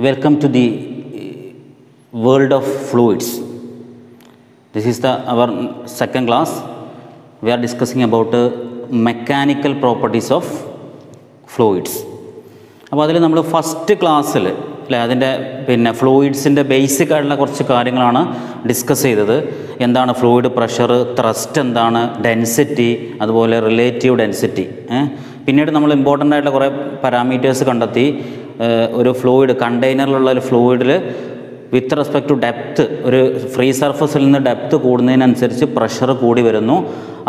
Welcome to the world fluids. This is the our second class. We are discussing about uh, mechanical properties of fluids. അപ്പോൾ അതിൽ നമ്മൾ first ക്ലാസ്സിൽ അല്ലേ അതിന്റെ പിന്നെ ഫ്ലൂയിഡ്സിന്റെ ബേസിക് ആയിട്ടുള്ള കുറച്ച് കാര്യങ്ങളാണ് ഡിസ്കസ് ചെയ്തത് എന്താണ് ഫ്ലൂയിഡ് പ്രഷർ ത്രസ്റ്റ് എന്താണ് ഡെൻസിറ്റി അതുപോലെ റിലേറ്റീവ് ഡെൻസിറ്റി പിന്നീട് നമ്മൾ ഇമ്പോർട്ടന്റ് ആയിട്ടുള്ള കുറേ പാരാമീറ്റേഴ്സ് കണ്ടെത്തി ഒരു ഫ്ലൂയിഡ് കണ്ടെയ്നറിലുള്ള ഒരു ഫ്ലൂയിഡിൽ വിത്ത് റെസ്പെക്ട് ടു ഡെപ്ത്ത് ഒരു ഫ്രീ സർഫസിൽ നിന്ന് ഡെപ്ത്ത് കൂടുന്നതിനനുസരിച്ച് പ്രഷർ കൂടി വരുന്നു.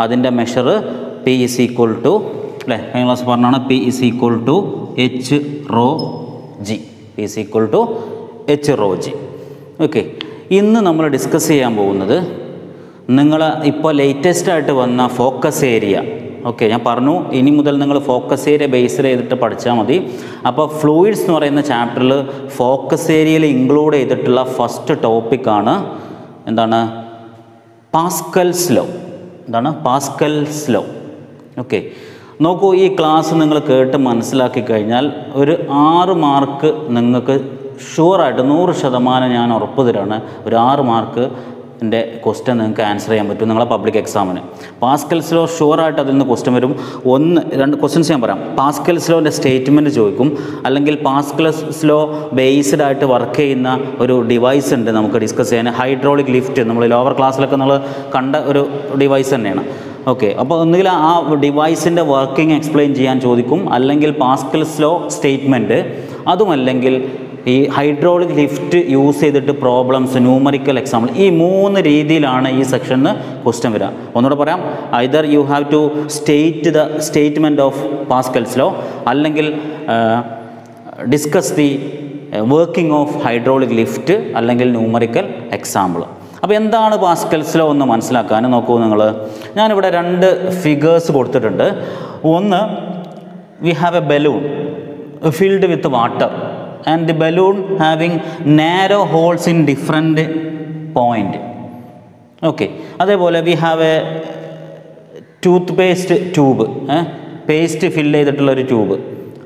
അതിന്റെ measure P is equal to അല്ലേ? കഴിഞ്ഞ ക്ലാസ് പറഞ്ഞാണ് P is equal to H rho G P is equal to H rho G okay ഇന്ന് നമ്മൾ ഡിസ്കസ് ചെയ്യാൻ പോകുന്നത് നിങ്ങൾ ഇപ്പോൾ ലേറ്റസ്റ്റ് ആയിട്ട് വന്ന ഫോക്കസ് ഏരിയ ഓക്കെ ഞാൻ പറഞ്ഞു ഇനി മുതൽ നിങ്ങൾ ഫോക്കസ് ഏരിയ ബേസ് ചെയ്തിട്ട് പഠിച്ചാൽ മതി. അപ്പോൾ ഫ്ലൂയിഡ്സ് എന്ന് പറയുന്ന ചാപ്റ്ററിൽ ഫോക്കസ് ഏരിയയിൽ ഇൻക്ലൂഡ് ചെയ്തിട്ടുള്ള ഫസ്റ്റ് ടോപ്പിക്കാണ് എന്താണ്? പാസ്കൽസ് ലോ എന്താണ്? പാസ്കൽസ് ലോ ഓക്കെ നോക്കൂ ഈ ക്ലാസ് നിങ്ങൾ കേട്ട് മനസ്സിലാക്കി കഴിഞ്ഞാൽ ഒരു ആറ് മാർക്ക് നിങ്ങൾക്ക് ഷുവറായിട്ട് നൂറ് ശതമാനം ഞാൻ ഉറപ്പ് തരാണ്. ഒരു ആറ് മാർക്ക് എന്റെ ക്വസ്റ്റ്യൻ നിങ്ങൾക്ക് ആൻസർ ചെയ്യാൻ പറ്റും. നിങ്ങളെ പബ്ലിക് എക്സാമിന് പാസ്കൽസ് ലോ ഷുവറായിട്ട് അതിൽ നിന്ന് ക്വസ്റ്റ്യൻ വരും. ഒന്ന് രണ്ട് ക്വസ്റ്റ്യൻസ് ഞാൻ പറയാം. പാസ്കൽസ് ലോന്റെ സ്റ്റേറ്റ്മെന്റ് ചോദിക്കും. അല്ലെങ്കിൽ പാസ്കൽസ് ലോ ബേസ്ഡ് ആയിട്ട് വർക്ക് ചെയ്യുന്ന ഒരു ഡിവൈസ് ഉണ്ട് നമുക്ക് ഡിസ്കസ് ചെയ്യാൻ. ഹൈഡ്രോളിക് ലിഫ്റ്റ് നമ്മൾ ലോവർ ക്ലാസ്സിലൊക്കെ നമ്മൾ കണ്ട ഒരു ഡിവൈസ് തന്നെയാണ്. ഓക്കെ അപ്പോൾ ഒന്നുകിൽ ആ ഡിവൈസിന്റെ വർക്കിംഗ് എക്സ്പ്ലെയിൻ ചെയ്യാൻ ചോദിക്കും. അല്ലെങ്കിൽ പാസ്കൽസ് ലോ സ്റ്റേറ്റ്മെന്റ് അതുമല്ലെങ്കിൽ ഈ ഹൈഡ്രോളിക് ലിഫ്റ്റ് യൂസ് ചെയ്തിട്ട് പ്രോബ്ലംസ് ന്യൂമറിക്കൽ എക്സാമ്പിൾ ഈ മൂന്ന് രീതിയിലാണ് ഈ സെക്ഷനിൽ ക്വസ്റ്റ്യൻ വരിക. ഒന്നുകൂടെ പറയാം. Either you have to state the statement of Pascal's law അല്ലെങ്കിൽ discuss the working of hydraulic lift അല്ലെങ്കിൽ ന്യൂമറിക്കൽ എക്സാമ്പിൾ അപ്പോൾ എന്താണ് പാസ്കൽസിലോ ഒന്ന് മനസ്സിലാക്കാൻ? നോക്കൂ നിങ്ങൾ ഞാനിവിടെ രണ്ട് ഫിഗേഴ്സ് കൊടുത്തിട്ടുണ്ട്. ഒന്ന് we have a balloon filled with water and the balloon having narrow holes in different point okay അതേപോലെ we have a toothpaste tube paste fill ചെയ്തിട്ടുള്ള ഒരു ട്യൂബ്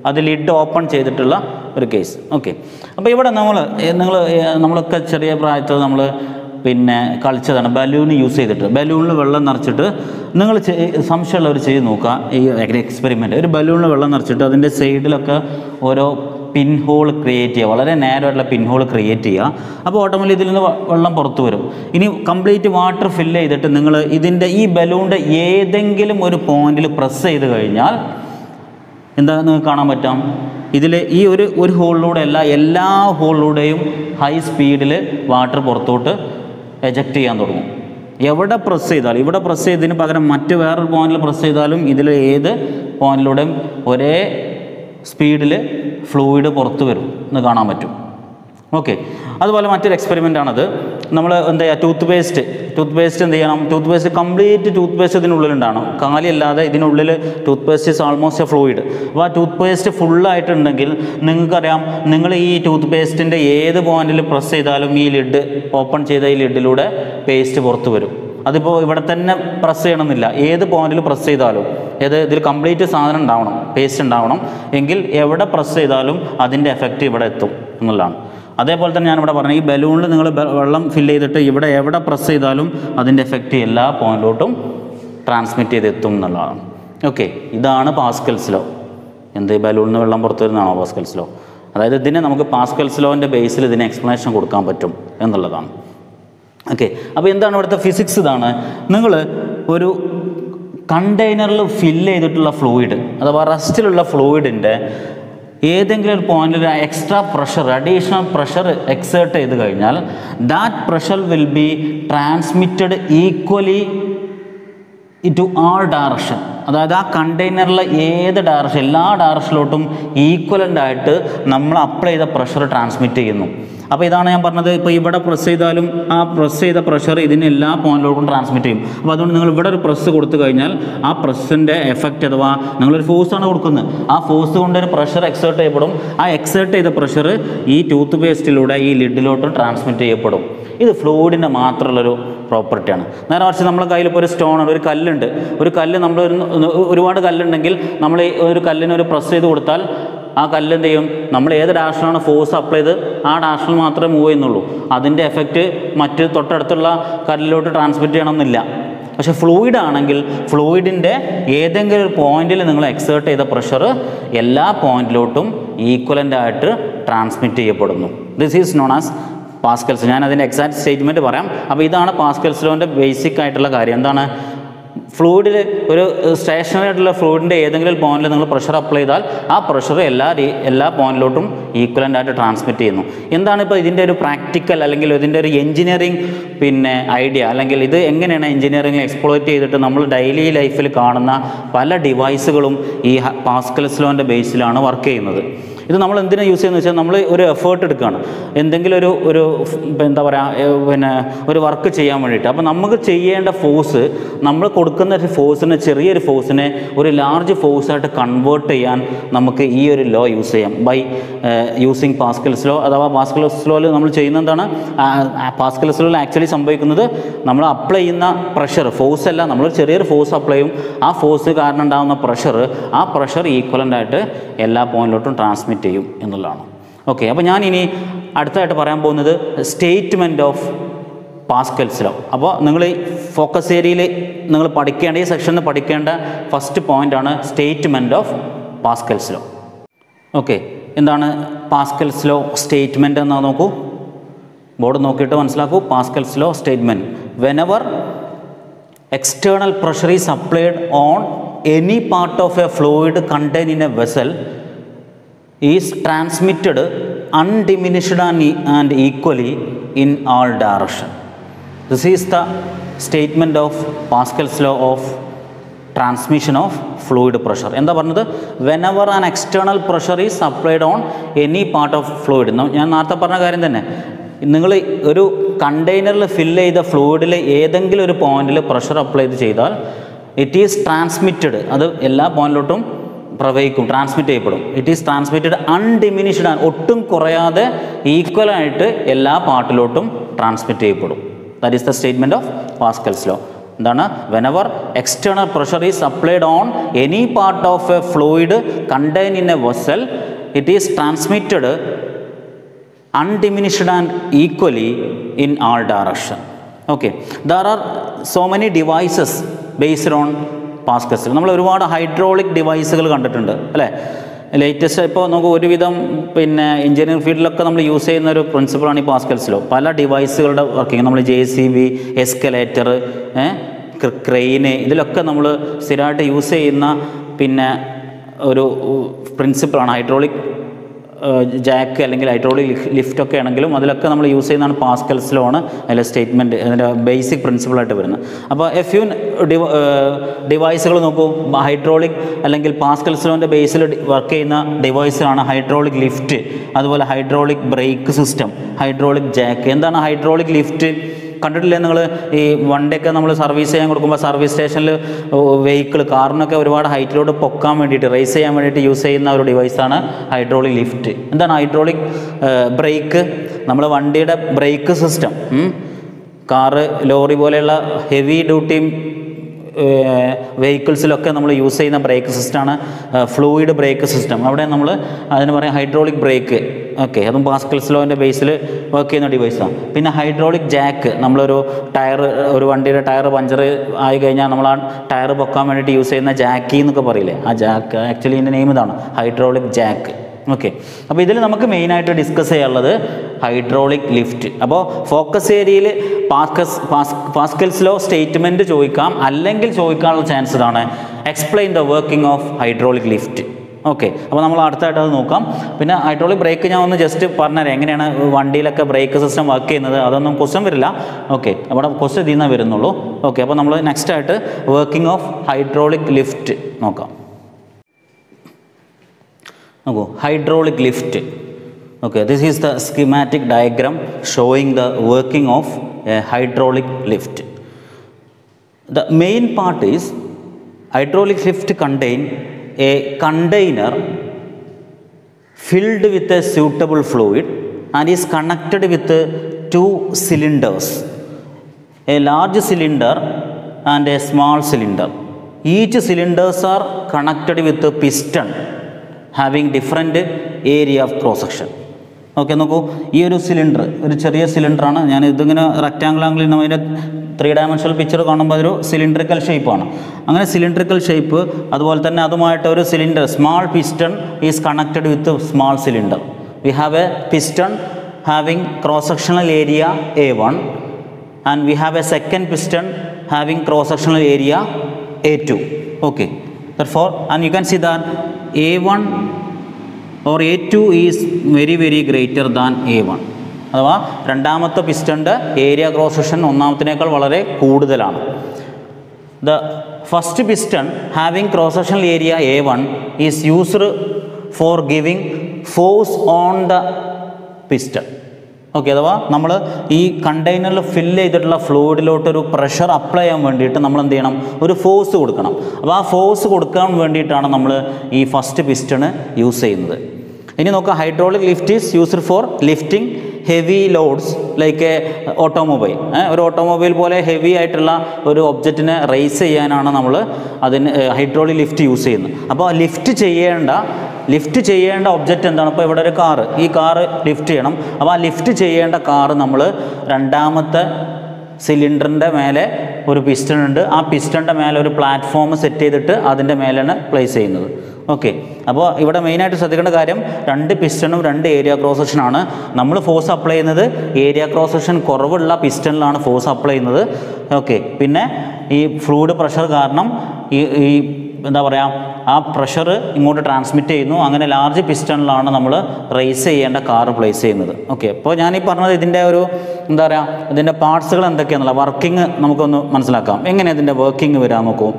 അത് ലിഡ് ഓപ്പൺ ചെയ്തിട്ടുള്ള ഒരു കേസ് ഓക്കെ അപ്പോൾ ഇവിടെ നമ്മൾ നിങ്ങൾ നമ്മളൊക്കെ ചെറിയ പ്രായത്തിൽ നമ്മൾ പിന്നെ കളിച്ചതാണ് ബലൂൺ യൂസ് ചെയ്തിട്ട്. ബലൂണിൽ വെള്ളം നിറച്ചിട്ട് നിങ്ങൾ സംശയമുള്ളവർ ചെയ്ത് നോക്കുക ഈ എക്സ്പെരിമെന്റ് ഒരു ബലൂണിൽ വെള്ളം നിറച്ചിട്ട് അതിന്റെ സൈഡിലൊക്കെ ഓരോ പിൻ ഹോൾ ക്രിയേറ്റ് ചെയ്യുക. വളരെ നേരോ ആയിട്ടുള്ള ക്രിയേറ്റ് ചെയ്യുക. അപ്പോൾ ഓട്ടോമാറ്റിക് ഇതിൽ നിന്ന് വെള്ളം പുറത്തു വരും. ഇനി കംപ്ലീറ്റ് വാട്ടർ ഫില്ല് ചെയ്തിട്ട് നിങ്ങൾ ഇതിന്റെ ഈ ബലൂണിന്റെ ഏതെങ്കിലും ഒരു പോയിന്റിൽ പ്രസ് ചെയ്ത് കഴിഞ്ഞാൽ എന്താ നിങ്ങൾക്ക് കാണാൻ പറ്റാം? ഇതിൽ ഈ ഒരു ഒരു ഹോളിലൂടെ അല്ല എല്ലാ ഹോളിലൂടെയും ഹൈ സ്പീഡിൽ വാട്ടർ പുറത്തോട്ട് എജക്റ്റ് ചെയ്യാൻ തുടങ്ങും. എവിടെ പ്രസ് ചെയ്താലും ഇവിടെ പ്രസ് ചെയ്തതിന് പകരം മറ്റ് വേറൊരു പോയിന്റിൽ പ്രസ് ചെയ്താലും ഇതിൽ ഏത് പോയിന്റിലൂടെയും ഒരേ സ്പീഡിൽ ഫ്ലൂയിഡ് പുറത്തു വരും എന്ന് കാണാൻ പറ്റും. ഓക്കെ. അതുപോലെ മറ്റൊരു എക്സ്പെരിമെന്റ് ആണത്. നമ്മൾ എന്താ ചെയ്യുക? ടൂത്ത് പേസ്റ്റ് ടൂത്ത് പേസ്റ്റ് എന്ത് ചെയ്യണം? Tooth paste complete tooth paste ഇതിനുള്ളിലുണ്ടാവണം. കാലിയല്ലാതെ ഇതിനുള്ളിൽ toothpaste is almost a fluid അപ്പോൾ ആ ടൂത്ത് പേസ്റ്റ് ഫുള്ളായിട്ടുണ്ടെങ്കിൽ നിങ്ങൾക്കറിയാം നിങ്ങൾ ഈ ടൂത്ത് പേസ്റ്റിന്റെ ഏത് പോയിന്റിൽ പ്രസ് ചെയ്താലും ഈ ലിഡ് ഓപ്പൺ ചെയ്ത ഈ ലിഡിലൂടെ പേസ്റ്റ് പുറത്തു വരും. അതിപ്പോൾ ഇവിടെ തന്നെ പ്രസ് ചെയ്യണമെന്നില്ല. ഏത് പോയിന്റിൽ പ്രസ് ചെയ്താലും ഏത് ഇതിൽ കംപ്ലീറ്റ് സാധനം ഉണ്ടാവണം പേസ്റ്റ് ഉണ്ടാവണം എങ്കിൽ എവിടെ പ്രസ് ചെയ്താലും അതിന്റെ എഫക്റ്റ് ഇവിടെ എത്തും എന്നുള്ളതാണ്. അതേപോലെ തന്നെ ഞാനിവിടെ പറഞ്ഞു ഈ ബലൂണിൽ നിങ്ങൾ വെള്ളം ഫില്ല് ചെയ്തിട്ട് ഇവിടെ എവിടെ പ്രസ് ചെയ്താലും അതിന്റെ എഫക്റ്റ് എല്ലാ പോയിന്റിലോട്ടും ട്രാൻസ്മിറ്റ് ചെയ്തെത്തും എന്നുള്ളതാണ്. ഓക്കെ ഇതാണ് പാസ്കൽസിലോ എന്ത് ബലൂണിൽ നിന്ന് വെള്ളം പുറത്തു വരുന്നതാണോ പാസ്കൽസിലോ അതായത് ഇതിനെ നമുക്ക് പാസ്കൽസിലോന്റെ ബേസിൽ ഇതിന് എക്സ്പ്ലനേഷൻ കൊടുക്കാൻ പറ്റും എന്നുള്ളതാണ്. ഓക്കെ അപ്പോൾ എന്താണ് ഇവിടുത്തെ ഫിസിക്സ് ഇതാണ്? നിങ്ങൾ ഒരു കണ്ടെയ്നറിൽ ഫില്ല് ചെയ്തിട്ടുള്ള ഫ്ലൂയിഡ് അഥവാ റസ്റ്റിലുള്ള ഫ്ലൂയിഡിന്റെ ഏതെങ്കിലും ഒരു പോയിന്റിൽ extra pressure additional pressure exert ചെയ്ത് കഴിഞ്ഞാൽ that pressure will be transmitted equally to all direction അതായത് ആ കണ്ടെയ്നറിലെ ഏത് ഡയറക്ഷൻ എല്ലാ ഡയറക്ഷനിലോട്ടും ഈക്വലന്റ് ആയിട്ട് നമ്മൾ അപ്ലൈ ചെയ്ത പ്രഷർ ട്രാൻസ്മിറ്റ് ചെയ്യുന്നു. അപ്പോൾ ഇതാണ് ഞാൻ പറഞ്ഞത് ഇപ്പോൾ ഇവിടെ പ്രസ് ചെയ്താലും ആ പ്രസ് ചെയ്ത പ്രഷർ ഇതിന് എല്ലാ പോയിന്റിലോട്ടും ട്രാൻസ്മിറ്റ് ചെയ്യും. അപ്പോൾ അതുകൊണ്ട് നിങ്ങൾ ഇവിടെ ഒരു പ്രസ് കൊടുത്തു കഴിഞ്ഞാൽ ആ പ്രസ്സിന്റെ എഫക്റ്റ് അഥവാ നിങ്ങളൊരു ആണ് കൊടുക്കുന്നത്. ആ ഫോഴ്സ് കൊണ്ട് ഒരു പ്രഷർ എക്സേർട്ട് ചെയ്യപ്പെടും. ആ എക്സേർട്ട് ചെയ്ത പ്രഷർ ഈ ടൂത്ത് പേസ്റ്റിലൂടെ ഈ ലിഡിലോട്ടും ട്രാൻസ്മിറ്റ് ചെയ്യപ്പെടും. ഇത് ഫ്ലൂയിഡിന്റെ മാത്രമുള്ളൊരു പ്രോപ്പർട്ടിയാണ് നേരെ മറിച്ച് നമ്മളെ കയ്യിൽ ഇപ്പോൾ ഒരു സ്റ്റോൺ ഉണ്ട് ഒരു കല്ലുണ്ട്. ഒരു കല്ല് നമ്മൾ ഒരു ഒരുപാട് കല്ലുണ്ടെങ്കിൽ നമ്മൾ ഒരു കല്ലിന് ഒരു പ്രസ് ചെയ്ത് കൊടുത്താൽ ആ കല്ലെന്ത് ചെയ്യും നമ്മൾ ഏത് ഡാഷനാണ് ഫോഴ്സ് അപ്ലൈ ചെയ്ത് ആ ഡാഷിൽ മാത്രമേ മൂവ് ചെയ്യുന്നുള്ളൂ. അതിന്റെ എഫക്റ്റ് മറ്റ് തൊട്ടടുത്തുള്ള കല്ലിലോട്ട് ട്രാൻസ്മിറ്റ് ചെയ്യണമെന്നില്ല. പക്ഷെ ഫ്ലൂയിഡ് ആണെങ്കിൽ ഫ്ലൂയിഡിന്റെ ഏതെങ്കിലും ഒരു പോയിന്റിൽ നിങ്ങൾ എക്സേർട്ട് ചെയ്ത പ്രഷർ എല്ലാ പോയിന്റിലോട്ടും ഈക്വലന്റ് ആയിട്ട് ട്രാൻസ്മിറ്റ് ചെയ്യപ്പെടുന്നു. This is known as Pascal's ഞാൻ അതിന്റെ എക്സാക്ട് സ്റ്റേറ്റ്മെന്റ് പറയാം. അപ്പോൾ ഇതാണ് പാസ്കൽസ് ലോന്റെ ബേസിക് ആയിട്ടുള്ള കാര്യം. എന്താണ്? ഫ്ലൂയിഡിൽ ഒരു സ്റ്റേഷനറി ആയിട്ടുള്ള ഫ്ലൂയിഡിന്റെ ഏതെങ്കിലും പോയിന്റിൽ നിങ്ങൾ പ്രഷർ അപ്ലൈ ചെയ്താൽ ആ പ്രഷർ എല്ലാ എല്ലാ പോയിന്റിലോട്ടും ഈക്വലന്റ് ആയിട്ട് ട്രാൻസ്മിറ്റ് ചെയ്യുന്നു. എന്താണ് ഇപ്പോൾ ഇതിന്റെ ഒരു പ്രാക്ടിക്കൽ അല്ലെങ്കിൽ ഇതിന്റെ ഒരു എഞ്ചിനീയറിംഗ് പിന്നെ ഐഡിയ അല്ലെങ്കിൽ ഇത് എങ്ങനെയാണ് എഞ്ചിനീയറിംഗ് എക്സ്പ്ലോയിറ്റ് ചെയ്തിട്ട് നമ്മൾ ഡെയിലി ലൈഫിൽ കാണുന്ന പല ഡിവൈസുകളും ഈ പാസ്കൽസ്ലോന്റെ ബേസിലാണ് വർക്ക് ചെയ്യുന്നത്. ഇത് നമ്മൾ എന്തിനാണ് യൂസ് ചെയ്യുന്നത് വെച്ചാൽ നമ്മൾ ഒരു എഫേർട്ട് എടുക്കുകയാണ്. എന്തെങ്കിലും ഒരു ഒരു എന്താ പറയുക പിന്നെ ഒരു വർക്ക് ചെയ്യാൻ വേണ്ടിയിട്ട്. അപ്പോൾ നമുക്ക് ചെയ്യേണ്ട ഫോഴ്സ് നമ്മൾ കൊടുക്കുന്ന ഒരു ഫോഴ്സിനെ ചെറിയൊരു ഫോഴ്സിനെ ഒരു ലാർജ് ഫോഴ്സായിട്ട് കൺവേർട്ട് ചെയ്യാൻ നമുക്ക് ഈ ഒരു ലോ യൂസ് ചെയ്യാം. ബൈ യൂസിങ് പാസ്കൽസ് ലോ അഥവാ പാസ്കൽസ് ലോയിൽ നമ്മൾ ചെയ്യുന്ന എന്താണ്? പാസ്കൽസ് ലോയിൽ ആക്ച്വലി സംഭവിക്കുന്നത് നമ്മൾ അപ്ലൈ ചെയ്യുന്ന പ്രഷർ ഫോഴ്സ് അല്ല. നമ്മൾ ചെറിയൊരു ഫോഴ്സ് അപ്ലൈ ചെയ്യും. ആ ഫോഴ്സ് കാരണം ഉണ്ടാകുന്ന പ്രഷർ ആ പ്രഷർ ഈക്വലന്റ് ആയിട്ട് എല്ലാ പോയിന്റിലോട്ടും ട്രാൻസ്മിറ്റ് ചെയ്യും എന്നുള്ളതാണ്. ഓക്കെ അപ്പോൾ ഞാൻ ഇനി അടുത്തായിട്ട് പറയാൻ പോകുന്നത് സ്റ്റേറ്റ്മെന്റ് ഓഫ് പാസ്കൽസ് ലോ അപ്പോൾ നിങ്ങൾ ഫോക്കസ് ഏരിയയിൽ നിങ്ങൾ പഠിക്കേണ്ട ഈ സെക്ഷനിൽ പഠിക്കേണ്ട ഫസ്റ്റ് പോയിന്റാണ് statement of Pascal's law okay എന്താണ് പാസ്കൽസ് ലോ സ്റ്റേറ്റ്മെന്റ് എന്ന് നോക്കൂ. ബോർഡ് നോക്കിയിട്ട് മനസ്സിലാക്കൂ. Pascal's law statement whenever external pressure is applied on any part of a fluid contain in a vessel transmitted undiminished and, e- and equally in all direction this is the statement of pascal's law of transmission of fluid pressure എന്താ പറഞ്ഞത് whenever an external pressure is applied on any part of fluid ന്ന് ഞാൻ നേരത്തെ പറഞ്ഞ കാര്യം തന്നെ നിങ്ങൾ ഒരു കണ്ടെയ്നറിൽ ഫില്ല് ചെയ്ത ഫ്ലൂയിഡിൽ ഏതെങ്കിലും ഒരു പോയിന്റിൽ പ്രഷർ അപ്ലൈ ചെയ്ത് ചെയ്താൽ ഇറ്റ് ഈസ് ട്രാൻസ്മിറ്റഡ് അത് എല്ലാ പോയിന്റിലോട്ടും പ്രവഹിക്കും ട്രാൻസ്മിറ്റ് ചെയ്യപ്പെടും. ഇറ്റ് ഈസ് ട്രാൻസ്മിറ്റഡ് അൺഡിമിനിഷ്ഡ് ഒട്ടും കുറയാതെ ഈക്വലായിട്ട് എല്ലാ പാർട്ടിലോട്ടും ട്രാൻസ്മിറ്റ് ചെയ്യപ്പെടും. That is the statement of Pascal's law എന്താണ്? Whenever external pressure is applied on any part of a fluid contain in a vessel it is transmitted undiminished and equally in all direction okay there are so many devices based on Pascal's. നമ്മൾ ഒരുപാട് hydraulic ഡിവൈസുകൾ കണ്ടിട്ടുണ്ട് അല്ലേ? Latest ഇപ്പോൾ നമുക്ക് ഒരുവിധം പിന്നെ engineering ഫീൽഡിലൊക്കെ നമ്മൾ use ചെയ്യുന്ന ഒരു പ്രിൻസിപ്പളാണ് ഈ പാസ്കൽസിലോ. പല ഡിവൈസുകളുടെ വർക്കിംഗ് നമ്മൾ J C B escalator crane ഇതിലൊക്കെ നമ്മൾ സ്ഥിരമായിട്ട് യൂസ് ചെയ്യുന്ന പിന്നെ ഒരു പ്രിൻസിപ്പിളാണ് ഹൈഡ്രോളിക് ജാക്ക് അല്ലെങ്കിൽ ഹൈഡ്രോളിക് ലിഫ്റ്റ് ഒക്കെ ആണെങ്കിലും അതിലൊക്കെ നമ്മൾ യൂസ് ചെയ്യുന്നതാണ് പാസ്കൽസ് ലോ ആണ് അതിലെ സ്റ്റേറ്റ്മെന്റ് അതിന്റെ ബേസിക് പ്രിൻസിപ്പിളായിട്ട് വരുന്നത്. അപ്പോൾ എഫ് യു ഡിവൈസുകൾ നോക്കൂ ഹൈഡ്രോളിക് അല്ലെങ്കിൽ പാസ്കൽസ് ലോന്റെ ബേസിൽ വർക്ക് ചെയ്യുന്ന ഡിവൈസാണ് ഹൈഡ്രോളിക് ലിഫ്റ്റ് അതുപോലെ hydraulic brake system hydraulic jack എന്താണ് ഹൈഡ്രോളിക് ലിഫ്റ്റ് കണ്ടിട്ടില്ലേ നിങ്ങൾ ഈ വണ്ടിയൊക്കെ നമ്മൾ സർവീസ് ചെയ്യാൻ കൊടുക്കുമ്പോൾ സർവീസ് സ്റ്റേഷനിൽ വെഹിക്കിൾ കാറിനൊക്കെ ഒരുപാട് ഹൈറ്റിലോട്ട് പൊക്കാൻ വേണ്ടിയിട്ട് റേസ് ചെയ്യാൻ വേണ്ടിയിട്ട് യൂസ് ചെയ്യുന്ന ഒരു ഡിവൈസാണ് ഹൈഡ്രോളിക് ലിഫ്റ്റ് എന്താണ് ഹൈഡ്രോളിക് ബ്രേക്ക് നമ്മൾ വണ്ടിയുടെ ബ്രേക്ക് സിസ്റ്റം കാറ് ലോറി പോലെയുള്ള ഹെവി ഡ്യൂട്ടി വെഹിക്കിൾസിലൊക്കെ നമ്മൾ യൂസ് ചെയ്യുന്ന ബ്രേക്ക് സിസ്റ്റമാണ് ഫ്ലൂയിഡ് ബ്രേക്ക് സിസ്റ്റം അവിടെ നമ്മൾ അതിന് പറയാം ഹൈഡ്രോളിക് ബ്രേക്ക് ഓക്കെ അതും പാസ്കൽസ് ലോന്റെ ബേസിൽ വർക്ക് ചെയ്യുന്ന ഡിവൈസാണ് പിന്നെ ഹൈഡ്രോളിക് ജാക്ക് നമ്മളൊരു ടയർ ഒരു വണ്ടിയുടെ ടയർ പഞ്ചർ ആയി കഴിഞ്ഞാൽ നമ്മൾ ആ ടയർ പൊക്കാൻ വേണ്ടിയിട്ട് യൂസ് ചെയ്യുന്ന ജാക്കി എന്നൊക്കെ പറയില്ലേ? ആ ജാക്ക് ആക്ച്വലി ഇതിന്റെ നെയിം ഇതാണ് ഹൈഡ്രോളിക് ജാക്ക് ഓക്കെ അപ്പോൾ ഇതിൽ നമുക്ക് മെയിനായിട്ട് ഡിസ്കസ് ചെയ്യാനുള്ളത് ഹൈഡ്രോളിക് ലിഫ്റ്റ് അപ്പോൾ ഫോക്കസ് ഏരിയയിൽ പാസ്കസ് പാസ്കൽസ് ലോ സ്റ്റേറ്റ്മെന്റ് ചോദിക്കാം. അല്ലെങ്കിൽ ചോദിക്കാനുള്ള ചാൻസ് ഇതാണ്. Explain the working of hydraulic lift okay അപ്പോൾ നമ്മൾ അടുത്തായിട്ട് അത് നോക്കാം. പിന്നെ ഹൈഡ്രോളിക് ബ്രേക്ക് ഞാൻ ഒന്ന് ജസ്റ്റ് പറഞ്ഞുതരാം. എങ്ങനെയാണ് വണ്ടിയിലൊക്കെ ബ്രേക്ക് സിസ്റ്റം വർക്ക് ചെയ്യുന്നത്? അതൊന്നും ക്വസ്റ്റ്യൻ വരില്ല. ഓക്കെ അവിടെ ക്വസ്റ്റ്യൻ ഇതിൽ നിന്നേ വരുന്നുള്ളൂ. ഓക്കെ അപ്പോൾ നമ്മൾ നെക്സ്റ്റ് ആയിട്ട് വർക്കിംഗ് ഓഫ് ഹൈഡ്രോളിക് ലിഫ്റ്റ് നോക്കാം. നോക്കൂ hydraulic lift okay this is the schematic diagram showing the working of a hydraulic lift The main part is hydraulic lift contain a container filled with a suitable fluid and is connected with uh, two cylinders a large cylinder and a small cylinder each cylinders are connected with a piston Having different area of cross section okay നോക്കൂ. ഈ ഒരു cylinder ഒരു ചെറിയ സിലിണ്ടറാണ് ഞാൻ ഇതിങ്ങനെ rectangle ആംഗിളിൽ അതിന്റെ three dimensional picture കാണുമ്പോൾ അതൊരു സിലിണ്ടറിക്കൽ ഷേപ്പാണ് അങ്ങനെ സിലിണ്ടറിക്കൽ ഷേപ്പ് അതുപോലെ തന്നെ അതുമായിട്ട് ഒരു cylinder small piston is connected with small cylinder we have a piston having cross sectional area A one and we have a second piston having cross sectional area A2 okay. Therefore and you can see that A1 or A2 is very very greater than A1 അഥവാ രണ്ടാമത്തെ പിസ്റ്റന്റെ ഏരിയ cross section ഒന്നാമത്തിനേക്കാൾ വളരെ കൂടുതലാണ്. The first piston having cross sectional area A one is used for giving force on the piston okay അഥവാ നമ്മൾ ഈ കണ്ടെയ്നറിൽ ഫില്ല് ചെയ്തിട്ടുള്ള ഫ്ലൂയിഡിലോട്ട് ഒരു പ്രഷർ അപ്ലൈ ചെയ്യാൻ വേണ്ടിയിട്ട് നമ്മൾ എന്ത് ചെയ്യണം ഒരു ഫോഴ്സ് കൊടുക്കണം. അപ്പോൾ ആ ഫോഴ്സ് കൊടുക്കാൻ വേണ്ടിയിട്ടാണ് നമ്മൾ ഈ ഫസ്റ്റ് പിസ്റ്റണ് യൂസ് ചെയ്യുന്നത്. ഇനി നോക്കുക hydraulic lift is used for lifting heavy loads like a automobile ഒരു ഓട്ടോമൊബൈൽ പോലെ ഹെവി ആയിട്ടുള്ള ഒരു ഒബ്ജക്റ്റിനെ റേസ് ചെയ്യാനാണ് നമ്മൾ അതിന് ഹൈഡ്രോളിക് ലിഫ്റ്റ് യൂസ് ചെയ്യുന്നത്. അപ്പോൾ ലിഫ്റ്റ് ചെയ്യേണ്ട ലിഫ്റ്റ് ചെയ്യേണ്ട ഒബ്ജക്റ്റ് എന്താണ്? ഇപ്പോൾ ഇവിടെ ഒരു കാറ് ഈ കാറ് ലിഫ്റ്റ് ചെയ്യണം. അപ്പോൾ ആ ലിഫ്റ്റ് ചെയ്യേണ്ട കാറ് നമ്മൾ രണ്ടാമത്തെ സിലിണ്ടറിന്റെ മേലെ ഒരു പിസ്റ്റൺ ഉണ്ട്. ആ പിസ്റ്റണിന്റെ മേലെ ഒരു പ്ലാറ്റ്ഫോം സെറ്റ് ചെയ്തിട്ട് അതിന്റെ മേലെയാണ് പ്ലേസ് ചെയ്യുന്നത്. ഓക്കെ. അപ്പോൾ ഇവിടെ മെയിനായിട്ട് ശ്രദ്ധിക്കേണ്ട കാര്യം രണ്ട് പിസ്റ്റണും രണ്ട് ഏരിയ ക്രോസ് സെക്ഷനാണ് നമ്മൾ ഫോഴ്സ് അപ്ലൈ ചെയ്യുന്നത് ഏരിയ ക്രോസ് സെക്ഷൻ കുറവുള്ള പിസ്റ്റണിലാണ് ഫോഴ്സ് അപ്ലൈ ചെയ്യുന്നത്. ഓക്കെ. പിന്നെ ഈ ഫ്ലൂയിഡ് പ്രഷർ കാരണം ഈ ഈ എന്താ പറയുക ആ പ്രഷർ ഇങ്ങോട്ട് ട്രാൻസ്മിറ്റ് ചെയ്യുന്നു. അങ്ങനെ ലാർജ് പിസ്റ്റണിലാണ് നമ്മൾ റേസ് ചെയ്യേണ്ട കാർ പ്ലേസ് ചെയ്യുന്നത്. ഓക്കെ. അപ്പോൾ ഞാൻ ഈ പറഞ്ഞത് ഇതിന്റെ ഒരു എന്താ പറയുക ഇതിന്റെ പാർട്സുകൾ എന്തൊക്കെയാണെന്നുള്ള വർക്കിംഗ് നമുക്കൊന്ന് മനസ്സിലാക്കാം. എങ്ങനെ ഇതിന്റെ വർക്കിംഗ് വരാൻ നോക്കൂ.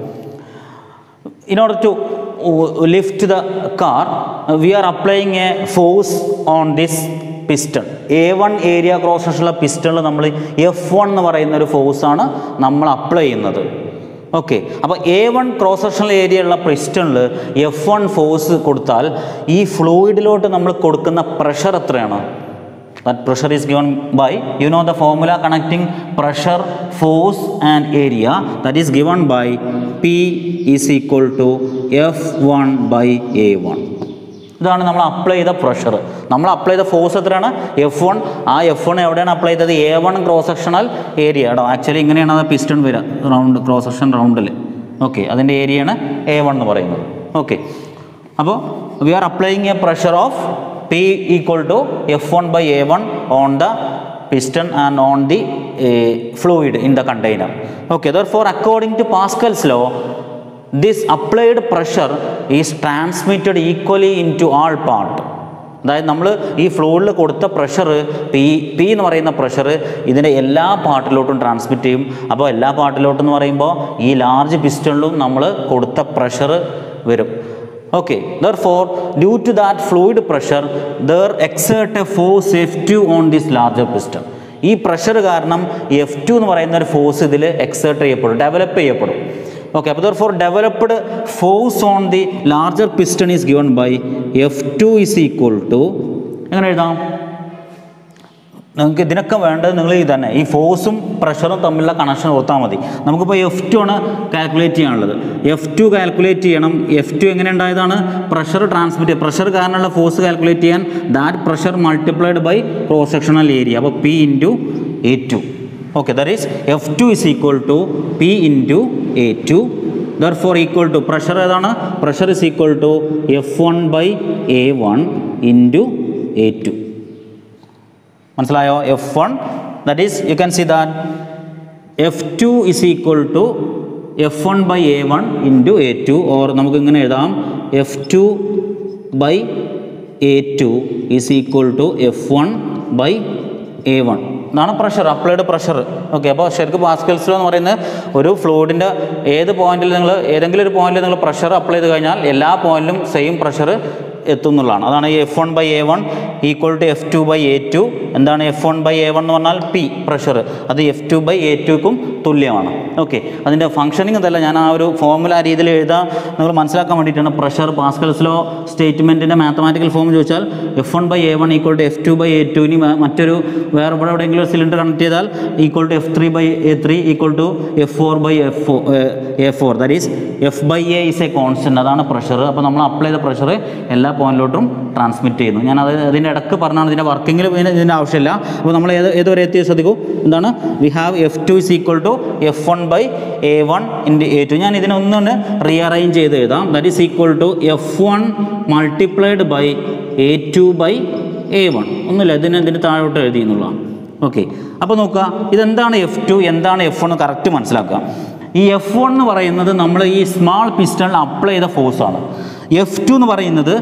In order uh, lift the car. We are applying a force on this piston A one area cross സെക്ഷനുള്ള പിസ്റ്റണിൽ നമ്മൾ എഫ് വൺ എന്ന് പറയുന്ന ഒരു ഫോഴ്സാണ് നമ്മൾ അപ്ലൈ ചെയ്യുന്നത്. ഓക്കെ അപ്പോൾ A one cross sectional area ഉള്ള പിസ്റ്റണിൽ എഫ് വൺ ഫോഴ്സ് കൊടുത്താൽ ഈ ഫ്ലൂയിഡിലോട്ട് നമ്മൾ കൊടുക്കുന്ന പ്രഷർ എത്രയാണ്? That pressure is given by you know the formula connecting pressure force and area. That is given by p is equal to f1 by a1 ഇതാണ് നമ്മൾ apply ചെയ്ത പ്രഷർ നമ്മൾ apply ചെയ്ത ഫോഴ്സ് എത്രയാണ്? എഫ് വൺ ആ F one എവിടെയാണ് apply ചെയ്തത്? A one cross sectional area കേട്ടോ ആക്ച്വലി ഇങ്ങനെയാണ് അത് പിസ്റ്റൺ വരിക. റൗണ്ട് ക്രോസ് സെക്ഷൻ റൗണ്ടിൽ ഓക്കെ അതിന്റെ ഏരിയയാണ് എ വൺ എന്ന് പറയുന്നത്. ഓക്കെ അപ്പോൾ we are applying a pressure of P equal to F1 by A1 on the piston and on the uh, fluid in the container. Okay, therefore, according to Pascal's law, this applied pressure is transmitted equally into all part. അതായത് നമ്മൾ ഈ ഫ്ലൂയിഡിൽ കൊടുത്ത pressure P P എന്ന് പറയുന്ന pressure ഇതിന്റെ എല്ലാ പാർട്ടിലോട്ടും transmit ചെയ്യും അപ്പോൾ എല്ലാ പാർട്ടിലോട്ടും എന്ന് പറയുമ്പോൾ ഈ ലാർജ് പിസ്റ്റണിലും നമ്മൾ കൊടുത്ത പ്രഷർ വരും Okay, therefore, due to that fluid pressure, there exert a force F2 on this larger piston. ഈ പ്രഷർ കാരണം എഫ് ടു എന്ന് പറയുന്ന ഒരു ഫോഴ്സ് ഇതിൽ എക്സേർട്ട് ചെയ്യപ്പെടും ഡെവലപ്പ് ചെയ്യപ്പെടും ഓക്കെ അപ്പോൾ for developed force on the larger piston is given by F two is equal to എങ്ങനെ എഴുതാം നിങ്ങൾക്ക് ഇതിനൊക്കെ വേണ്ടത് നിങ്ങൾ ഇത് തന്നെ. ഈ ഫോഴ്സും പ്രഷറും തമ്മിലുള്ള കണക്ഷൻ ഓർത്താൽ മതി. നമുക്കിപ്പോൾ എഫ് ടു ആണ് കാൽക്കുലേറ്റ് ചെയ്യാനുള്ളത്. എഫ് ടു കാൽക്കുലേറ്റ് ചെയ്യണം. എഫ് ടു എങ്ങനെ ഉണ്ടായതാണ്? പ്രഷർ ട്രാൻസ്മിറ്റ് പ്രഷർ കാരണമുള്ള ഫോഴ്സ് കാൽക്കുലേറ്റ് ചെയ്യാൻ that pressure multiplied by cross sectional area അപ്പോൾ P into A two okay there is F two is equal to P into A two therefore equal to pressure ഏതാണ്? Pressure is equal to F one by A one into A two മനസ്സിലായോ? F one that is you can see that F two is equal to F one by A one into A two or നമുക്ക് ഇങ്ങനെ എഴുതാം. F two by A two is equal to F one by A one ഇതാണ് pressure applied pressure okay അപ്പോൾ ശരിക്കും പാസ്കൽസിലോ എന്ന് പറയുന്നത് ഒരു ഫ്ലൂയിഡിന്റെ ഏത് പോയിന്റിൽ നിങ്ങൾ ഏതെങ്കിലും ഒരു പോയിന്റിൽ നിങ്ങൾ പ്രഷർ അപ്ലൈ ചെയ്ത് കഴിഞ്ഞാൽ എല്ലാ പോയിന്റിലും സെയിം പ്രഷർ എത്തുന്നുള്ളതാണ്. അതാണ് F one by A one equal to F two by A two എന്താണ് F one by A one എന്ന് പറഞ്ഞാൽ പി പ്രഷർ അത് എഫ് ടു ബൈ എ ടുക്കും തുല്യമാണ്. ഓക്കെ അതിന്റെ ഫംഗ്ഷനിങ് ഇതല്ല. ഞാൻ ആ ഒരു ഫോമുല രീതിയിൽ എഴുതാൻ നിങ്ങൾ മനസ്സിലാക്കാൻ വേണ്ടിയിട്ടാണ് പ്രഷർ പാസ്കൽസിലോ സ്റ്റേറ്റ്മെന്റിന്റെ മാത്തമാറ്റിക്കൽ ഫോം ചോദിച്ചാൽ F one by A one equal to F two by A two ഇനി മറ്റൊരു വേറെ ഇവിടെ എവിടെയെങ്കിലും ഒരു സിലിണ്ടർ കണക്ട് ചെയ്താൽ equal to F three by A three equal to F four by F four A four that is F by A is a constant അതാണ് pressure അപ്പോൾ നമ്മൾ അപ്ലൈ ചെയ്ത പ്രഷർ എല്ലാ പോയിന്റിലോട്ടും ട്രാൻസ്മിറ്റ് ചെയ്യുന്നു. ഞാൻ അത് അതിന്റെ ഇടയ്ക്ക് പറഞ്ഞാണ് ഇതിന്റെ വർക്കിങ്ങിൽ ഇതിന്റെ ആവശ്യമില്ല. അപ്പോൾ നമ്മൾ ഏത് ഏതുവരെ എത്തിയ ശ്രദ്ധിക്കൂ? എന്താണ്? We have F two is equal to F one by A one into A two ഞാൻ ഇതിനൊന്നുകൊണ്ട് റീഅറേഞ്ച് ചെയ്ത് എഴുതാം. That is equal to F one multiplied by A two by A one ഒന്നുമില്ല ഇതിന് ഇതിന് താഴോട്ട് എഴുതി എന്നുള്ളതാണ്. ഓക്കെ അപ്പോൾ നോക്കുക ഇതെന്താണ് എഫ് ടു എന്താണ് എഫ് വൺ കറക്റ്റ് മനസ്സിലാക്കുക. ഈ എഫ് വൺ എന്ന് പറയുന്നത് നമ്മൾ ഈ സ്മാൾ പിസ്റ്റണിൽ അപ്ലൈ ചെയ്ത ഫോഴ്സാണ് എഫ് ടു എന്ന് പറയുന്നത്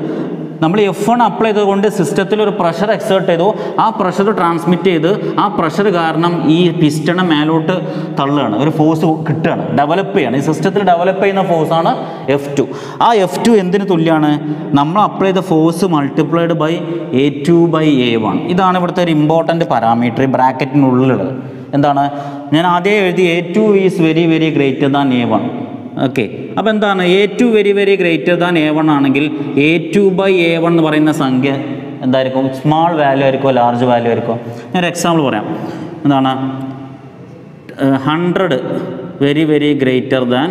നമ്മൾ എഫ് വൺ അപ്ലൈ ചെയ്തുകൊണ്ട് സിസ്റ്റത്തിൽ ഒരു പ്രഷർ എക്സേർട്ട് ചെയ്തു. ആ പ്രഷർ ട്രാൻസ്മിറ്റ് ചെയ്ത് ആ പ്രഷർ കാരണം ഈ പിസ്റ്റണെ മേലോട്ട് തള്ളുകയാണ്. ഒരു ഫോഴ്സ് കിട്ടുകയാണ്. ഡെവലപ്പ് ചെയ്യുകയാണ് ഈ സിസ്റ്റത്തിൽ ഡെവലപ്പ് ചെയ്യുന്ന ഫോഴ്സാണ് എഫ് ടു ആ എഫ് ടു എന്തിന് തുല്യമാണ്? നമ്മൾ അപ്ലൈ ചെയ്ത force multiplied by A two by A one ഇതാണ് ഇവിടുത്തെ ഒരു ഇമ്പോർട്ടന്റ് പാരാമീറ്റർ ബ്രാക്കറ്റിനുള്ളിലുള്ളത് എന്താണ്? ഞാൻ ആദ്യം എഴുതി A two is very very greater than A one okay അപ്പോൾ എന്താണ്? A two very very greater than A one ആണെങ്കിൽ A two by A one എന്ന് പറയുന്ന സംഖ്യ എന്തായിരിക്കും? സ്മാൾ വാല്യൂ ആയിരിക്കും? ലാർജ് വാല്യൂ ആയിരിക്കും? ഞാൻ ഒരു എക്സാമ്പിൾ പറയാം. എന്താണ്? Hundred very very greater than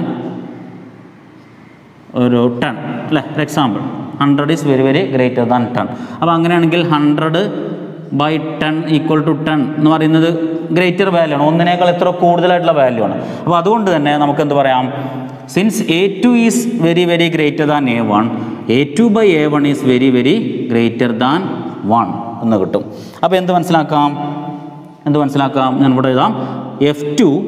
ഒരു ടൺ അല്ലേ? ഒരു example hundred is very very greater than ten അപ്പോൾ അങ്ങനെയാണെങ്കിൽ hundred by ten equal to ten എന്ന് പറയുന്നത് ഗ്രേറ്റർ വാല്യൂ ആണ്. ഒന്നിനേക്കാൾ എത്ര കൂടുതലായിട്ടുള്ള വാല്യൂ ആണ്. അപ്പോൾ അതുകൊണ്ട് തന്നെ നമുക്ക് എന്ത് പറയാം? Since A two is very very greater than A one A two by A one is very very greater than one എന്ന് കിട്ടും. അപ്പോൾ എന്ത് മനസ്സിലാക്കാം? എന്ത് മനസ്സിലാക്കാം? ഞാൻ ഇവിടെ എഴുതാം. F two